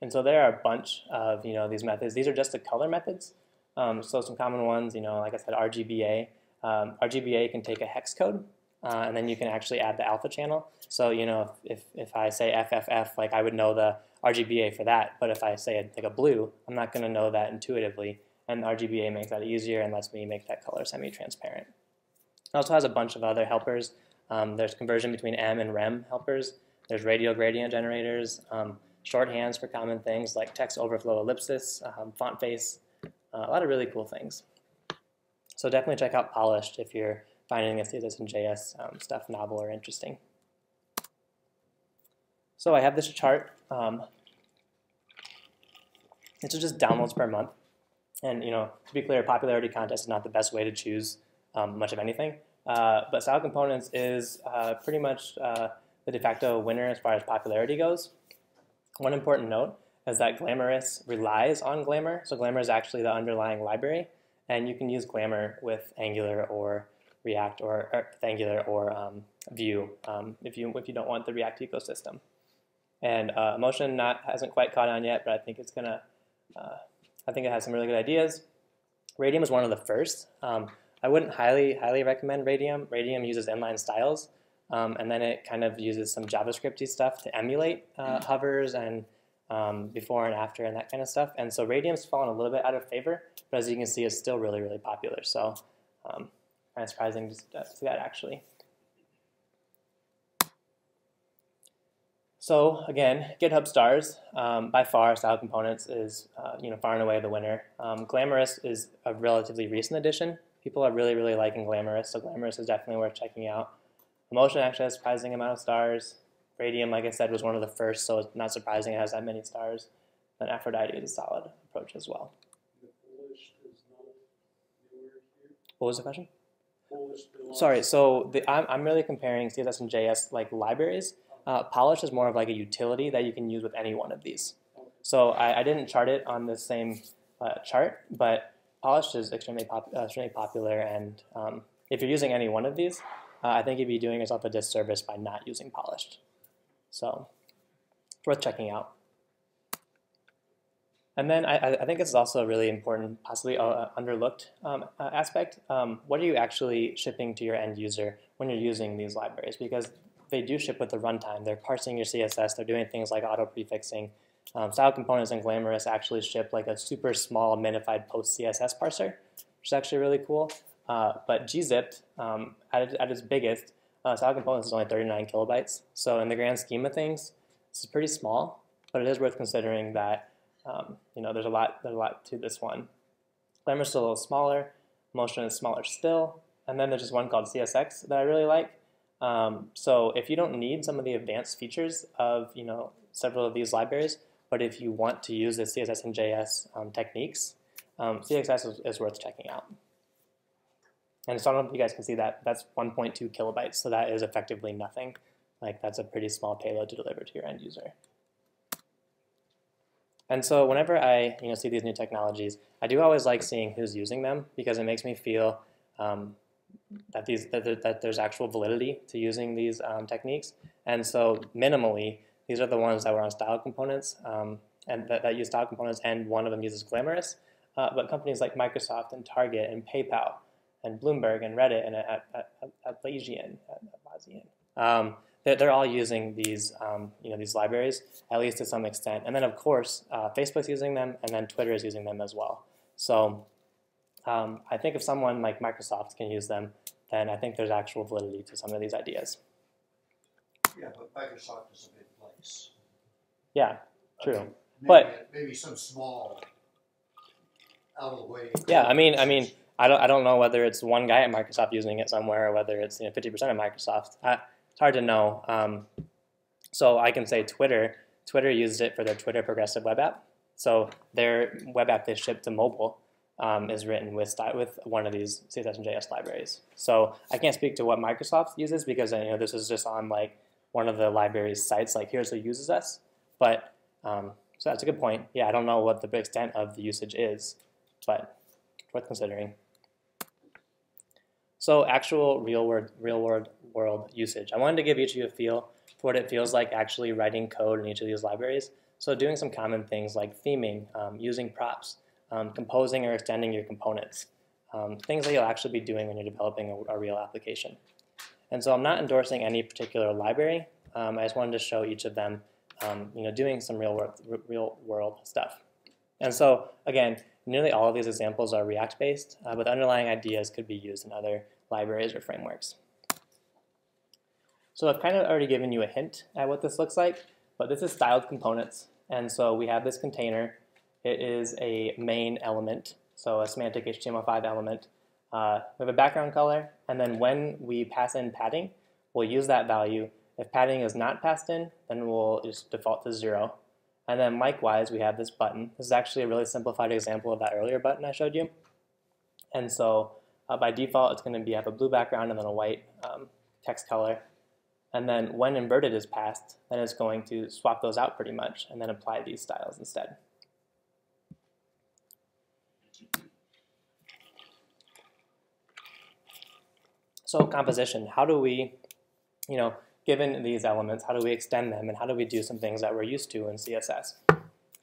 And so there are a bunch of you know these methods. These are just the color methods. Um, so some common ones, you know, like I said, RGBA. Um, RGBA can take a hex code, uh, and then you can actually add the alpha channel. So you know, if, if I say FFF, like I would know the RGBA for that. But if I say like a blue, I'm not going to know that intuitively. And RGBA makes that easier and lets me make that color semi-transparent. It also has a bunch of other helpers. Um, there's conversion between em and REM helpers. There's radial gradient generators, um, shorthands for common things like text overflow ellipsis, um, font face, uh, a lot of really cool things. So definitely check out Polished if you're finding the CSS and JS um, stuff novel or interesting. So I have this chart. Um, this is just downloads per month. And you know, to be clear, popularity contest is not the best way to choose um, much of anything. Uh, but Styled Components is uh, pretty much uh, the de facto winner as far as popularity goes. One important note is that Glamorous relies on Glamor. So Glamor is actually the underlying library, and you can use Glamor with Angular or React or, or Angular or um, Vue um, if you if you don't want the React ecosystem. And uh, Emotion not hasn't quite caught on yet, but I think it's gonna. I think it has some really good ideas. Radium is one of the first. Um, I wouldn't highly, highly recommend Radium. Radium uses inline styles, um, and then it kind of uses some JavaScripty stuff to emulate uh, hovers and um, before and after and that kind of stuff. And so Radium's fallen a little bit out of favor, but as you can see, it's still really, really popular. So um, kind of surprising to see that actually. So again, GitHub stars, um, by far, Styled Components is uh, you know far and away the winner. Um, Glamorous is a relatively recent addition. People are really, really liking Glamorous, so Glamorous is definitely worth checking out. Emotion actually has a surprising amount of stars. Radium, like I said, was one of the first, so it's not surprising it has that many stars. And Aphrodite is a solid approach as well. What was the question? Sorry, so the, I'm, I'm really comparing CSS and JS like libraries. Uh, Polished is more of like a utility that you can use with any one of these. So I, I didn't chart it on the same uh, chart, but Polished is extremely, pop, uh, extremely popular, and um, if you're using any one of these, uh, I think you'd be doing yourself a disservice by not using Polished. So worth checking out. And then I, I think this is also a really important, possibly uh, underlooked um, uh, aspect. Um, what are you actually shipping to your end user when you're using these libraries? Because they do ship with the runtime. They're parsing your CSS. They're doing things like auto prefixing. Um, styled components and Glamorous actually ship like a super small minified post CSS parser, which is actually really cool. Uh, but gzipped, um, at, at, its biggest, uh, styled components is only 39 kilobytes. So in the grand scheme of things, this is pretty small, but it is worth considering that um, you know there's a lot there's a lot to this one. Glamorous is a little smaller. Motion is smaller still. And then there's just one called CSX that I really like. Um, so if you don't need some of the advanced features of you know several of these libraries, but if you want to use the CSS and JS um, techniques, um, CSX is, is, worth checking out. And so I don't know if you guys can see that. That's 1.2 kilobytes, so that is effectively nothing. Like that's a pretty small payload to deliver to your end user. And so whenever I you know see these new technologies, I do always like seeing who's using them because it makes me feel um, that these that, that there's actual validity to using these um, techniques. And so minimally, these are the ones that were on styled components um, and that, that, use styled components, and one of them uses Glamorous. Uh, but companies like Microsoft and Target and PayPal and Bloomberg and Reddit and Atlassian, um, they're, they're, all using these, um, you know, these libraries at least to some extent. And then of course, uh, Facebook's using them, and then Twitter is using them as well. So um, I think if someone like Microsoft can use them, then I think there's actual validity to some of these ideas. Yeah, but Microsoft is a big place. Yeah, true. Okay, maybe- But- Maybe some small out of the way. Yeah, I mean, I mean, I don't, I don't know whether it's one guy at Microsoft using it somewhere or whether it's you know 50% of Microsoft. I, it's hard to know. Um, so I can say Twitter. Twitter used it for their Twitter Progressive Web App. So their web app they shipped to mobile um, is written with with one of these CSS and JS libraries. So I can't speak to what Microsoft uses because you know this is just on like one of the library's sites. Like here's who uses us. But um, so that's a good point. Yeah, I don't know what the extent of the usage is, but worth considering. So actual real world, real world world usage. I wanted to give each of you a feel for what it feels like actually writing code in each of these libraries. So doing some common things like theming, um, using props, um, composing or extending your components, um, things that you'll actually be doing when you're developing a, a real application. And so I'm not endorsing any particular library. Um, I just wanted to show each of them, um, you know, doing some real world, real world stuff. And so again, nearly all of these examples are React based, uh, but underlying ideas could be used in other libraries or frameworks. So I've kind of already given you a hint at what this looks like, but this is styled components. And so we have this container. It is a main element, so a semantic HTML5 element. Uh, we have a background color, and then when we pass in padding, we'll use that value. If padding is not passed in, then we'll just default to zero. And then likewise, we have this button. This is actually a really simplified example of that earlier button I showed you. And so uh, by default, it's going to be have a blue background and then a white um, text color. And then when inverted is passed, then it's going to swap those out pretty much and then apply these styles instead. So composition, how do we, you know, given these elements, how do we extend them and how do we do some things that we're used to in CSS?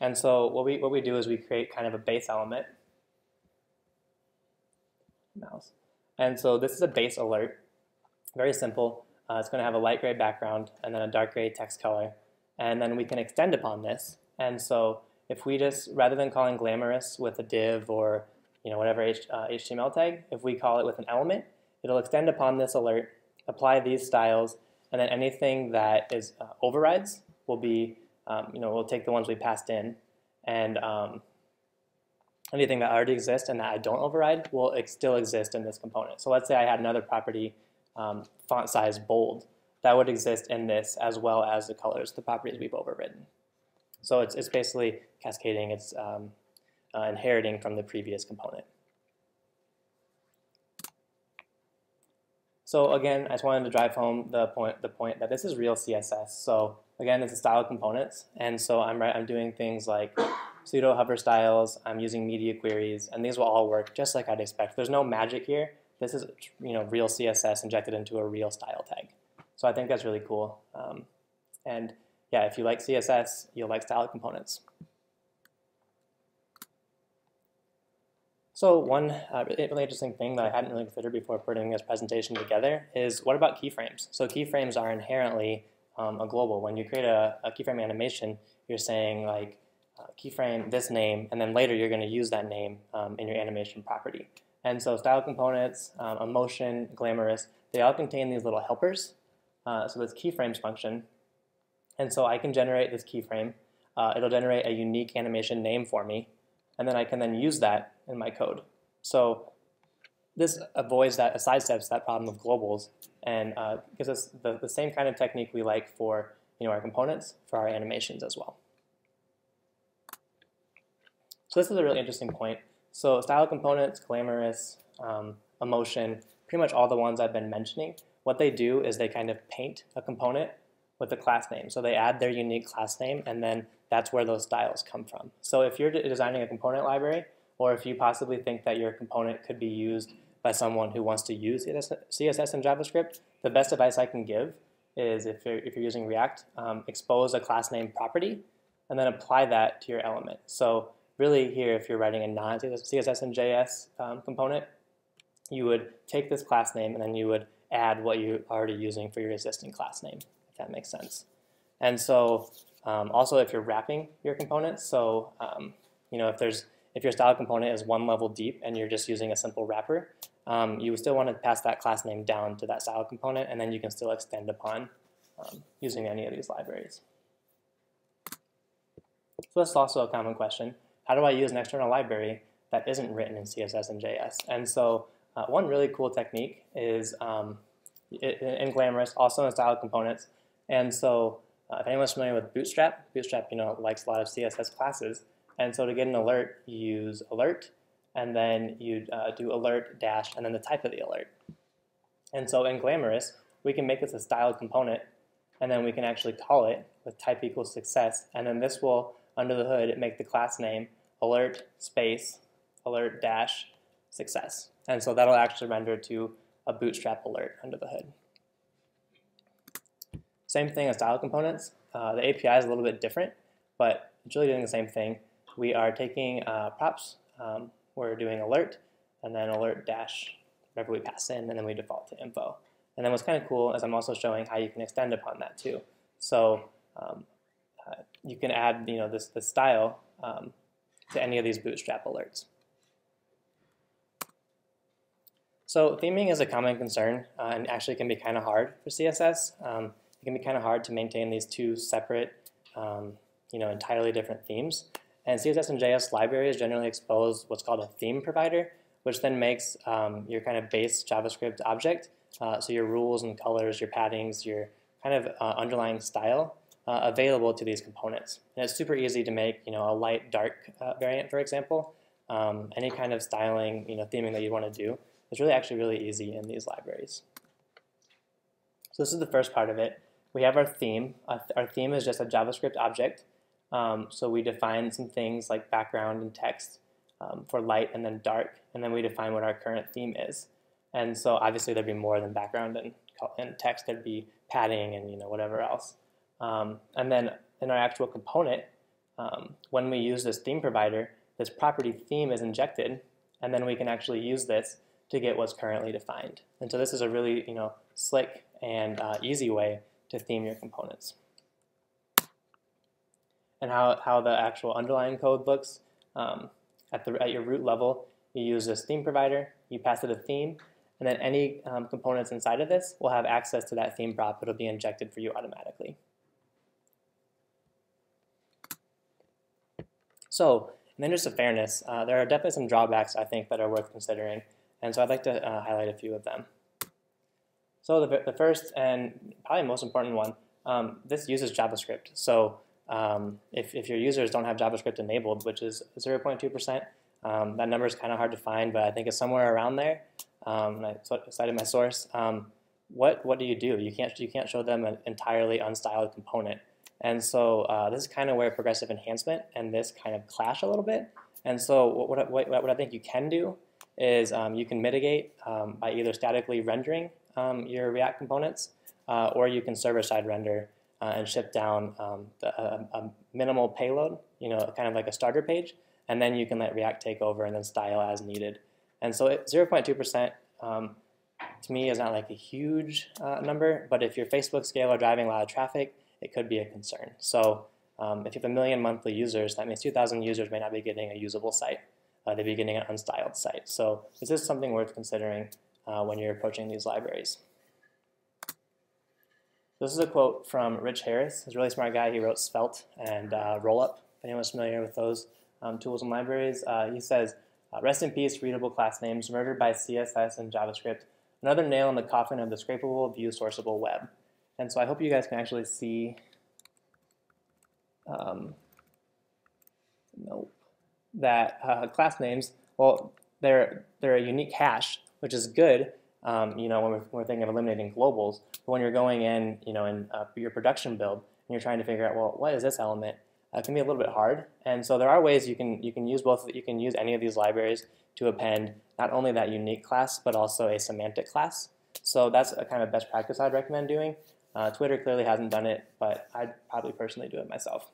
And so what we, what we do is we create kind of a base element. Mouse. And so this is a base alert, very simple. Uh, it's going to have a light gray background and then a dark gray text color. And then we can extend upon this. And so if we just, rather than calling glamorous with a div or you know whatever H, uh, HTML tag, if we call it with an element, it'll extend upon this alert, apply these styles, and then anything that is uh, overrides will be, um, you know, we'll take the ones we passed in, and um, anything that already exists and that I don't override will ex still exist in this component. So let's say I had another property, um, font size bold, that would exist in this as well as the colors, the properties we've overridden. So it's, it's basically cascading, it's um, uh, inheriting from the previous component. So again, I just wanted to drive home the point, the point that this is real CSS. So again, it's a style of components, and so I'm I'm doing things like pseudo hover styles. I'm using media queries, and these will all work just like I'd expect. There's no magic here. This is you know real CSS injected into a real style tag. So I think that's really cool. Um, and yeah, if you like CSS, you'll like styled components. So one uh, really interesting thing that I hadn't really considered before putting this presentation together is what about keyframes? So keyframes are inherently um, a global. When you create a, a, keyframe animation, you're saying like uh, keyframe this name, and then later you're going to use that name um, in your animation property. And so styled components, um, emotion, glamorous, they all contain these little helpers. Uh, so this keyframes function, and so I can generate this keyframe. Uh, it'll generate a unique animation name for me, and then I can then use that in my code. So this avoids that, sidesteps that problem of globals and uh, gives us the, the same kind of technique we like for you know, our components for our animations as well. So this is a really interesting point. So styled components, glamorous, um, emotion, pretty much all the ones I've been mentioning, what they do is they kind of paint a component with a class name. So they add their unique class name and then that's where those styles come from. So if you're designing a component library, or if you possibly think that your component could be used by someone who wants to use CSS and JavaScript, the best advice I can give is if you're, if you're using React, um, expose a class name property and then apply that to your element. So really here, if you're writing a non-CSS and JS um, component, you would take this class name and then you would add what you're already using for your existing class name, if that makes sense. And so um, also if you're wrapping your components, so um, you know if there's if your style component is one level deep and you're just using a simple wrapper, um, you still want to pass that class name down to that style component, and then you can still extend upon um, using any of these libraries. So this is also a common question. How do I use an external library that isn't written in CSS and JS? And so uh, one really cool technique is um, in Glamorous, also in styled components. And so uh, if anyone's familiar with Bootstrap, Bootstrap you know likes a lot of CSS classes. And so to get an alert, you use alert, and then you uh, do alert dash, and then the type of the alert. And so in Glamorous, we can make this a styled component, and then we can actually call it with type equals success, and then this will, under the hood, make the class name alert space alert dash success. And so that'll actually render to a bootstrap alert under the hood. Same thing as styled components. Uh, the API is a little bit different, but it's really doing the same thing. We are taking uh, props, um, we're doing alert, and then alert dash whatever we pass in, and then we default to info. And then what's kind of cool is I'm also showing how you can extend upon that too. So um, uh, you can add you know this, this style um, to any of these bootstrap alerts. So theming is a common concern uh, and actually can be kind of hard for CSS. Um, it can be kind of hard to maintain these two separate, um, you know, entirely different themes. And CSS and JS libraries generally expose what's called a theme provider, which then makes um, your kind of base JavaScript object, uh, so your rules and colors, your paddings, your kind of uh, underlying style, uh, available to these components. And it's super easy to make, you know, a light dark uh, variant, for example. Um, any kind of styling, you know, theming that you want to do it's really actually really easy in these libraries. So this is the first part of it. We have our theme. Our theme is just a JavaScript object. Um, so we define some things like background and text um, for light and then dark, and then we define what our current theme is. And so obviously there'd be more than background and, and text. There'd be padding and you know whatever else. Um, and then in our actual component, um, when we use this theme provider, this property theme is injected, and then we can actually use this to get what's currently defined. And so this is a really you know slick and uh, easy way to theme your components. And how, how the actual underlying code looks, um, at, the, at your root level, you use this theme provider, you pass it a theme, and then any um, components inside of this will have access to that theme prop. It'll be injected for you automatically. So, in the interest of fairness, uh, there are definitely some drawbacks I think that are worth considering. And so I'd like to uh, highlight a few of them. So the, the first and probably most important one, um, this uses JavaScript. So um, if, if your users don't have JavaScript enabled, which is 0.2%, um, that number is kind of hard to find, but I think it's somewhere around there. Um, I cited my source. Um, what what do you do? You can't you can't show them an entirely unstyled component, and so uh, this is kind of where progressive enhancement and this kind of clash a little bit. And so what what, what I think you can do is um, you can mitigate by either statically rendering um, your React components, uh, or you can server-side render uh, and ship down um, the, a, a, minimal payload, you know, kind of like a starter page, and then you can let React take over and then style as needed. And so 0.2% um, to me is not like a huge uh, number, but if your Facebook scale are driving a lot of traffic, it could be a concern. So um, if you have a million monthly users, that means 2,000 users may not be getting a usable site uh, the beginning an unstyled site. So this is something worth considering uh, when you're approaching these libraries. This is a quote from Rich Harris. He's a really smart guy. He wrote Svelte and uh, Rollup. If anyone's familiar with those um, tools and libraries, uh, he says, uh, rest in peace, readable class names murdered by CSS and JavaScript. Another nail in the coffin of the scrapable, view sourceable web. And so I hope you guys can actually see um, nope that uh, class names, well, they're, they're a unique hash, which is good, um, you know, when we're, when we're, thinking of eliminating globals. But when you're going in, you know, in uh, your production build, and you're trying to figure out, well, what is this element? Uh, it can be a little bit hard. And so there are ways you can, you can use both, you can use any of these libraries to append not only that unique class, but also a semantic class. So that's a kind of best practice I'd recommend doing. Uh, Twitter clearly hasn't done it, but I'd probably personally do it myself.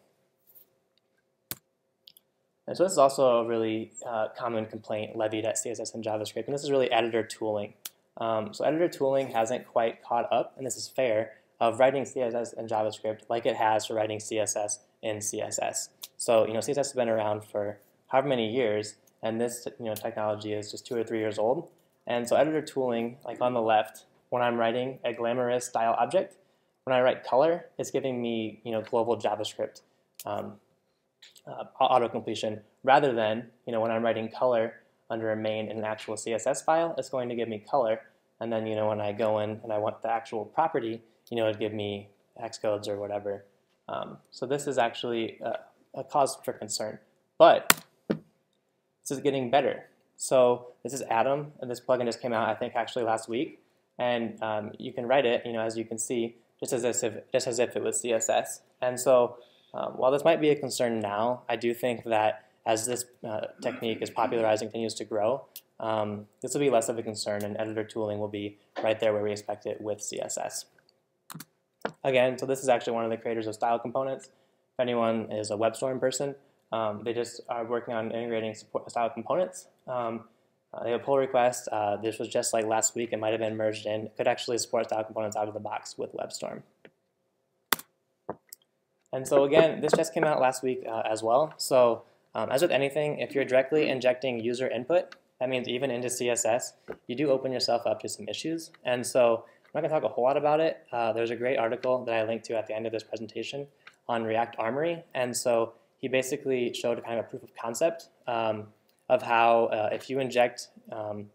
And so this is also a really uh, common complaint levied at CSS and JavaScript, and this is really editor tooling. Um, so editor tooling hasn't quite caught up, and this is fair, of writing CSS and JavaScript like it has for writing CSS in CSS. So you know CSS has been around for however many years, and this you know technology is just two or three years old. And so editor tooling, like on the left, when I'm writing a glamorous style object, when I write color, it's giving me you know global JavaScript um, uh, auto completion rather than you know when I'm writing color under a main in an actual CSS file, it's going to give me color. And then you know when I go in and I want the actual property, you know it'd give me hex codes or whatever. Um, so this is actually a, a cause for concern. But this is getting better. So this is Atom, and this plugin just came out, I think, actually last week. And um, you can write it, you know, as you can see, just as if just as if it was CSS. And so um, while this might be a concern now, I do think that as this uh, technique is popularized and continues to grow, um, this will be less of a concern, and editor tooling will be right there where we expect it with CSS. Again, so this is actually one of the creators of styled components. If anyone is a WebStorm person, um, they just are working on integrating support styled components. Um, uh, they have a pull request. Uh, this was just like last week. It might have been merged in. It could actually support styled components out of the box with WebStorm. And so again, this just came out last week uh, as well. So um, as with anything, if you're directly injecting user input, that means even into CSS, you do open yourself up to some issues. And so I'm not going to talk a whole lot about it. Uh, there's a great article that I linked to at the end of this presentation on React Armory. And so he basically showed kind of a proof of concept um, of how uh, if you inject um,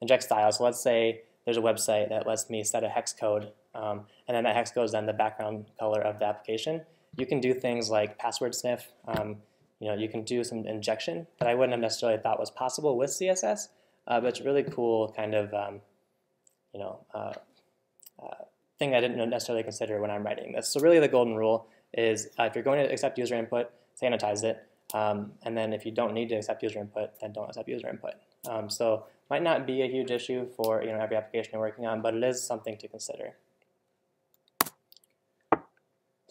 inject styles, so let's say there's a website that lets me set a hex code, um, and then that hex code is then the background color of the application. You can do things like password sniff. Um, you know, you can do some injection that I wouldn't have necessarily thought was possible with CSS, uh, but it's really cool kind of um, you know uh, uh, thing I didn't necessarily consider when I'm writing this. So really, the golden rule is uh, if you're going to accept user input, sanitize it. Um, and then if you don't need to accept user input, then don't accept user input. Um, so might not be a huge issue for you know every application you're working on, but it is something to consider.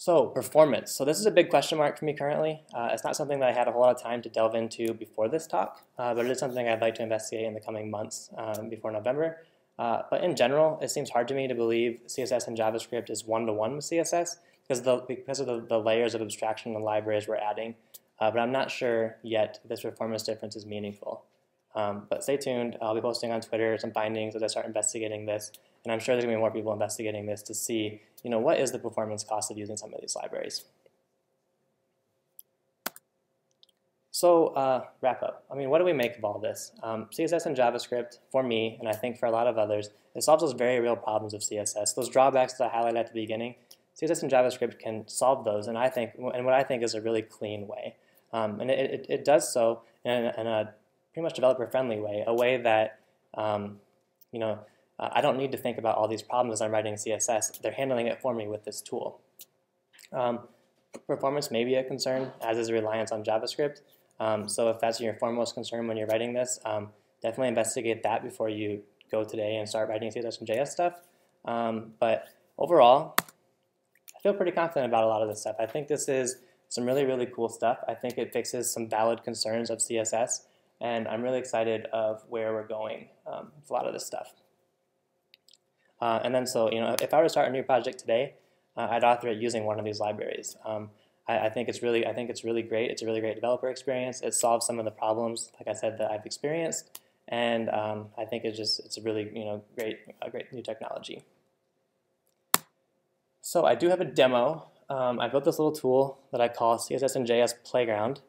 So performance. So this is a big question mark for me currently. Uh, it's not something that I had a whole lot of time to delve into before this talk, uh, but it is something I'd like to investigate in the coming months um, before November. Uh, but in general, it seems hard to me to believe CSS and JavaScript is one-to-one -one with CSS because, the, because of the, the layers of abstraction and libraries we're adding. Uh, but I'm not sure yet if this performance difference is meaningful. Um, but stay tuned. I'll be posting on Twitter some findings as I start investigating this. And I'm sure there's going to be more people investigating this to see, you know, what is the performance cost of using some of these libraries. So uh, wrap up. I mean, what do we make of all this? Um, CSS and JavaScript, for me, and I think for a lot of others, it solves those very real problems of CSS. Those drawbacks that I highlighted at the beginning, CSS and JavaScript can solve those, and I think, and what I think is a really clean way. Um, and it, it, it, does so in in a pretty much developer-friendly way, a way that, um, you know, uh, I don't need to think about all these problems I'm writing CSS. They're handling it for me with this tool. Um, performance may be a concern, as is reliance on JavaScript. Um, so if that's your foremost concern when you're writing this, um, definitely investigate that before you go today and start writing CSS and JS stuff. Um, but overall, I feel pretty confident about a lot of this stuff. I think this is some really, really cool stuff. I think it fixes some valid concerns of CSS, and I'm really excited of where we're going um, with a lot of this stuff. Uh, and then so, you know, if I were to start a new project today, uh, I'd author it using one of these libraries. Um, I, I, think it's really I think it's really great. It's a really great developer experience. It solves some of the problems, like I said, that I've experienced, and um, I think it's just it's a really you know great a great new technology. So I do have a demo. Um, I built this little tool that I call CSS and JS Playground,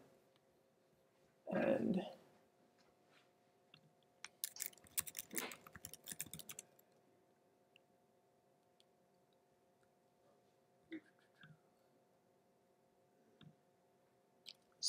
and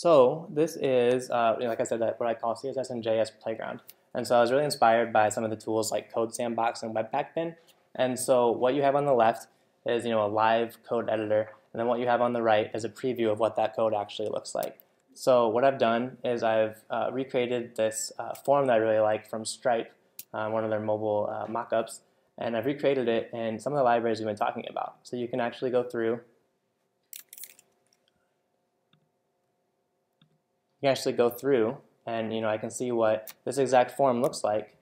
So this is, uh, like I said, that what I call CSS and JS Playground. And so I was really inspired by some of the tools like Code Sandbox and Webpack Bin. And so what you have on the left is you know a live code editor, and then what you have on the right is a preview of what that code actually looks like. So what I've done is I've uh, recreated this uh, form that I really like from Stripe, uh, one of their mobile uh, mockups, and I've recreated it in some of the libraries we've been talking about. So you can actually go through can actually go through and you know I can see what this exact form looks like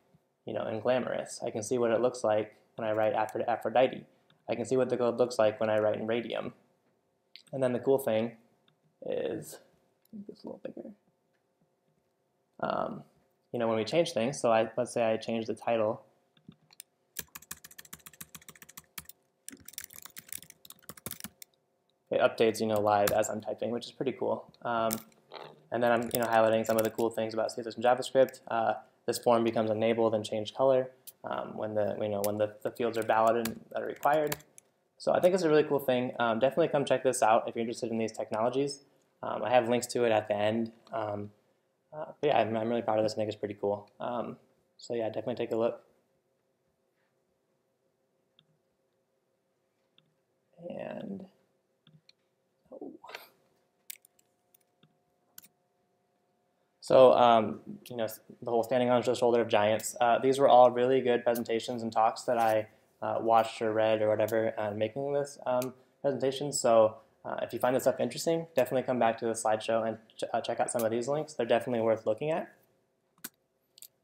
you know in Glamorous. I can see what it looks like when I write Aphrodite. I can see what the code looks like when I write in Radium. And then the cool thing is, this a little bigger. um, you know, when we change things, so I, let's say I change the title. It updates, you know, live as I'm typing, which is pretty cool. Um, and then I'm, you know, highlighting some of the cool things about CSS and JavaScript. Uh, this form becomes enabled and change color um, when the, you know, when the, the fields are valid and that are required. So I think it's a really cool thing. Um, definitely come check this out if you're interested in these technologies. Um, I have links to it at the end. Um, uh, but yeah, I'm, I'm, really proud of this. I think it's pretty cool. Um, so yeah, definitely take a look. And oh. So um, you know the whole standing on the shoulder of giants. Uh, these were all really good presentations and talks that I uh, watched or read or whatever uh, making this um, presentation. So uh, if you find this stuff interesting, definitely come back to the slideshow and ch uh, check out some of these links. They're definitely worth looking at.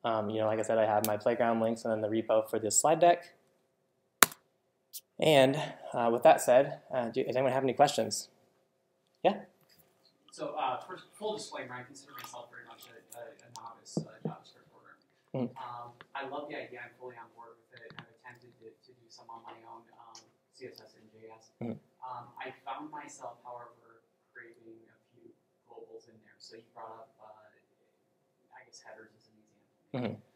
Um, you know, like I said, I have my playground links and then the repo for this slide deck. And uh, with that said, do, does anyone have any questions? Yeah? So uh, first, full disclaimer, I consider myself very much a, a, a novice uh, JavaScript programmer. Mm. Um, I love the idea. I'm fully on board with it. I've attempted to, to do some on my own um, CSS and JS. Mm. Um, I found myself, however, creating a few globals in there. So you brought up, uh, I guess, headers as an example. Mm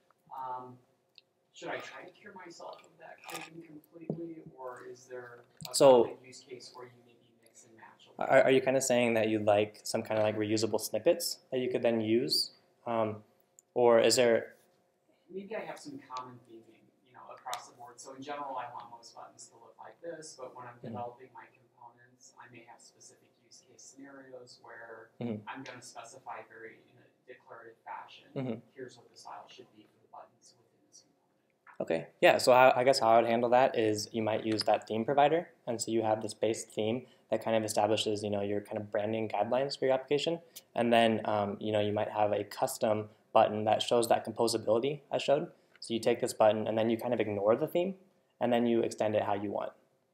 should I try to cure myself of that coding completely, or is there a so, use case where you maybe mix and match? Are, are you kind of saying that you like some kind of like reusable snippets that you could then use, um, or is there? Maybe I have some common theming, you know, across the board. So in general, I want most buttons to look like this, but when I'm mm-hmm. developing my components, I may have specific use case scenarios where mm-hmm. I'm going to specify very in a declarative fashion. Mm-hmm. Here's what the style should be for the buttons within this component. Okay, yeah. So how, I guess how I would handle that is you might use that theme provider, and so you have this base theme that kind of establishes, you know, your kind of branding guidelines for your application, and then um, you know you might have a custom button that shows that composability I showed. So you take this button and then you kind of ignore the theme, and then you extend it how you want.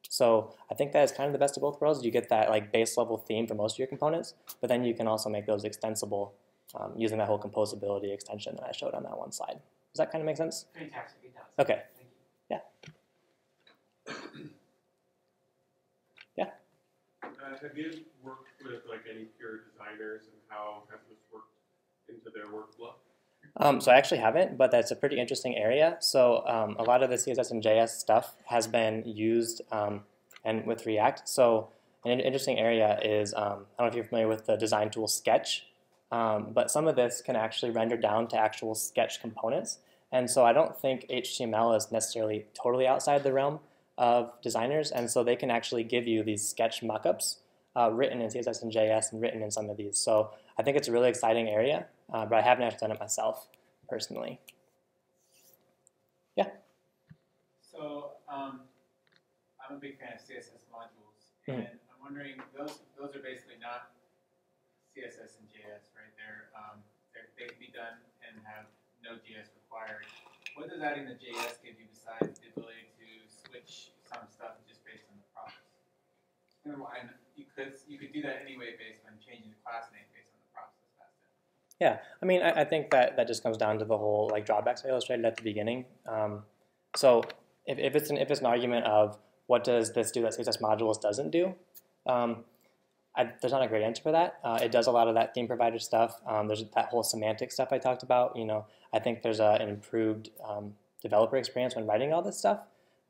So I think that is kind of the best of both worlds. You get that like base level theme for most of your components, but then you can also make those extensible um, using that whole composability extension that I showed on that one slide. Does that kind of make sense? Fantastic, it does. Okay. Yeah. Yeah. [clears throat] Uh, have you worked with like any pure designers and how has this worked into their workflow? Um, so I actually haven't, but that's a pretty interesting area. So um, a lot of the CSS and JS stuff has been used um, and with React. So an interesting area is, um, I don't know if you're familiar with the design tool Sketch, um, but some of this can actually render down to actual Sketch components. And so I don't think HTML is necessarily totally outside the realm of designers, and so they can actually give you these Sketch mockups uh, written in CSS and JS and written in some of these. So I think it's a really exciting area uh, but I haven't actually done it myself personally. Yeah. So um, I'm a big fan of CSS modules, and mm -hmm. I'm wondering those those are basically not CSS and JS, right? They're, um, they're they can be done and have no JS required. What does adding the JS give you besides the ability switch some stuff just based on the process? And you could you could do that anyway based on changing the class name yeah, I mean, I, I, think that that just comes down to the whole like drawbacks I illustrated at the beginning. Um, so if, if it's an if it's an argument of what does this do that CSS modules doesn't do, um, I, there's not a great answer for that. Uh, it does a lot of that theme provider stuff. Um, there's that whole semantic stuff I talked about. You know, I think there's a, an improved um, developer experience when writing all this stuff.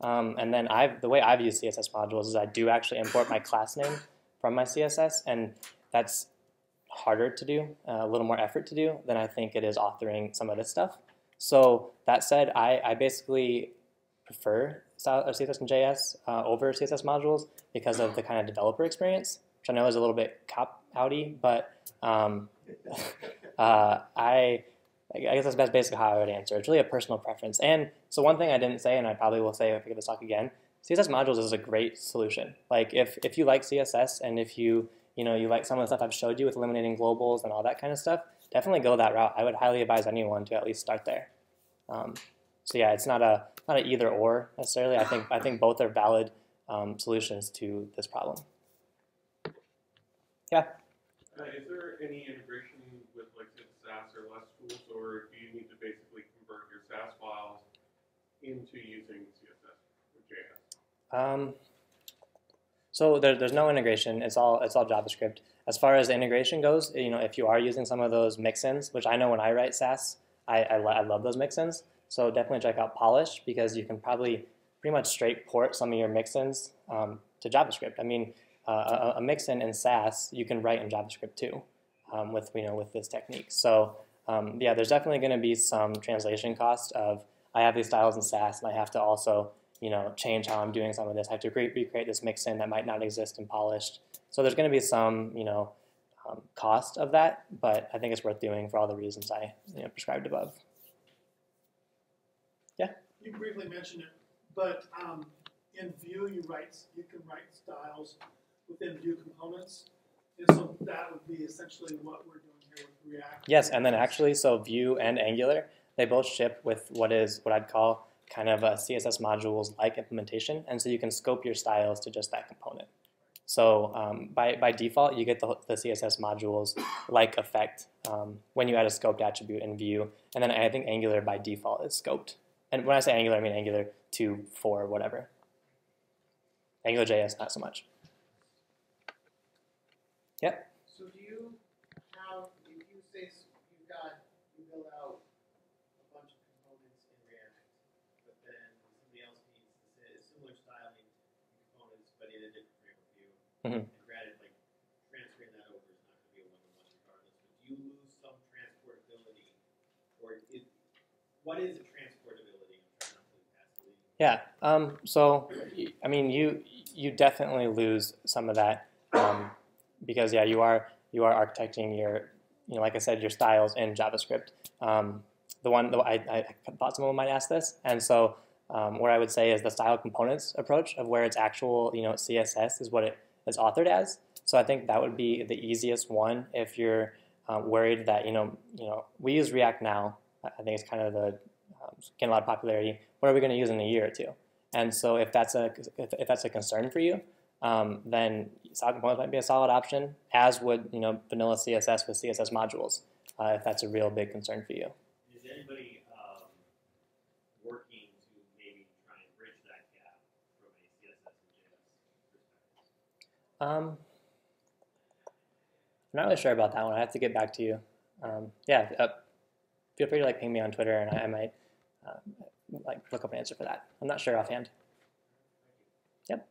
Um, and then I've the way I've used CSS modules is I do actually import my class name from my CSS, and that's harder to do, uh, a little more effort to do than I think it is authoring some of this stuff. So that said, I, I basically prefer CSS and JS uh, over CSS modules because of the kind of developer experience, which I know is a little bit cop-outy, but um, [laughs] uh, I, I guess that's, basically how I would answer. It's really a personal preference. And so one thing I didn't say, and I probably will say if I get this talk again, CSS modules is a great solution. Like if, if you like CSS and if you you know, you like some of the stuff I've showed you with eliminating globals and all that kind of stuff, definitely go that route. I would highly advise anyone to at least start there. Um, so yeah, it's not a not an either or necessarily. I think I think both are valid um, solutions to this problem. Yeah. Uh, is there any integration with like SASS or less tools or do you need to basically convert your Sass files into using CSS or JS? Um, so there, there's no integration. It's all it's all JavaScript. As far as the integration goes, you know, if you are using some of those mixins, which I know when I write Sass, I, I, I love those mixins. So definitely check out Polished because you can probably pretty much straight port some of your mixins um, to JavaScript. I mean, uh, a, a mixin in Sass you can write in JavaScript too, um, with you know with this technique. So um, yeah, there's definitely going to be some translation cost of I have these styles in Sass and I have to also you know change how I'm doing some of this. I have to re- recreate this mixin that might not exist in Polished. So there's going to be some you know um, cost of that, but I think it's worth doing for all the reasons I you know, prescribed above. Yeah. You briefly mentioned it, but um, in Vue, you write, you can write styles within Vue components. And so that would be essentially what we're doing. Yes, and then actually, so Vue and Angular, they both ship with what is what I'd call kind of a CSS modules like implementation, and so you can scope your styles to just that component. So um, by, by default, you get the, the CSS modules like effect um, when you add a scoped attribute in Vue, and then I think Angular by default is scoped. And when I say Angular, I mean Angular 2, 4, whatever. Angular AngularJS, not so much. So do you have, if you say s- you've got, you build out a bunch of components in React, but then somebody else needs to say similar styling components, but in a different framework Mhm. And granted, like, transferring that over is not gonna be a one-to-one regardless, but do you lose some transportability? Or is, what is a transportability? I'm trying not to pass. Yeah. Um, so, I mean, you you definitely lose some of that um, because yeah, you are you are architecting your you know like I said your styles in JavaScript. Um, the one the, I, I thought someone might ask this, and so um, what I would say is the styled components approach of where its actual you know CSS is what it is authored as. So I think that would be the easiest one if you're uh, worried that you know you know we use React now. I think it's kind of the um, getting a lot of popularity. What are we going to use in a year or two? And so if that's a if, if that's a concern for you, um, then styled components might be a solid option, as would you know vanilla CSS with CSS modules, uh, if that's a real big concern for you. Is anybody, um, working to maybe try and bridge that gap from a CSS in JS perspective? Um, I'm not really sure about that one. I have to get back to you. Um, yeah, uh, feel free to like ping me on Twitter, and I, I might uh, like look up an answer for that. I'm not sure offhand. Yep.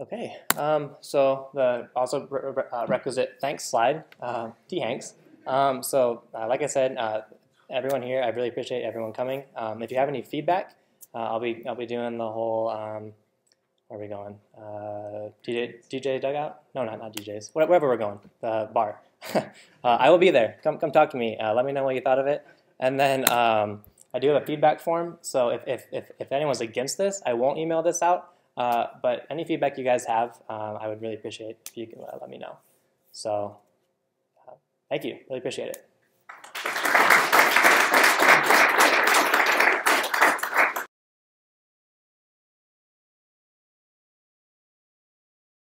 Okay. Um, so the also re- re- uh, requisite thanks slide, uh, T Hanks. Um, so uh, like I said, uh, everyone here, I really appreciate everyone coming. Um, if you have any feedback, uh, I'll be I'll be doing the whole. Where are we going? Uh, DJ, DJ dugout? No, not not DJs. Wherever we're going, the bar. [laughs] uh, I will be there. Come come talk to me. Uh, let me know what you thought of it. And then um, I do have a feedback form. So if, if, if, if anyone's against this, I won't email this out. Uh, but any feedback you guys have, um, I would really appreciate if you can uh, let me know. So uh, thank you. Really appreciate it.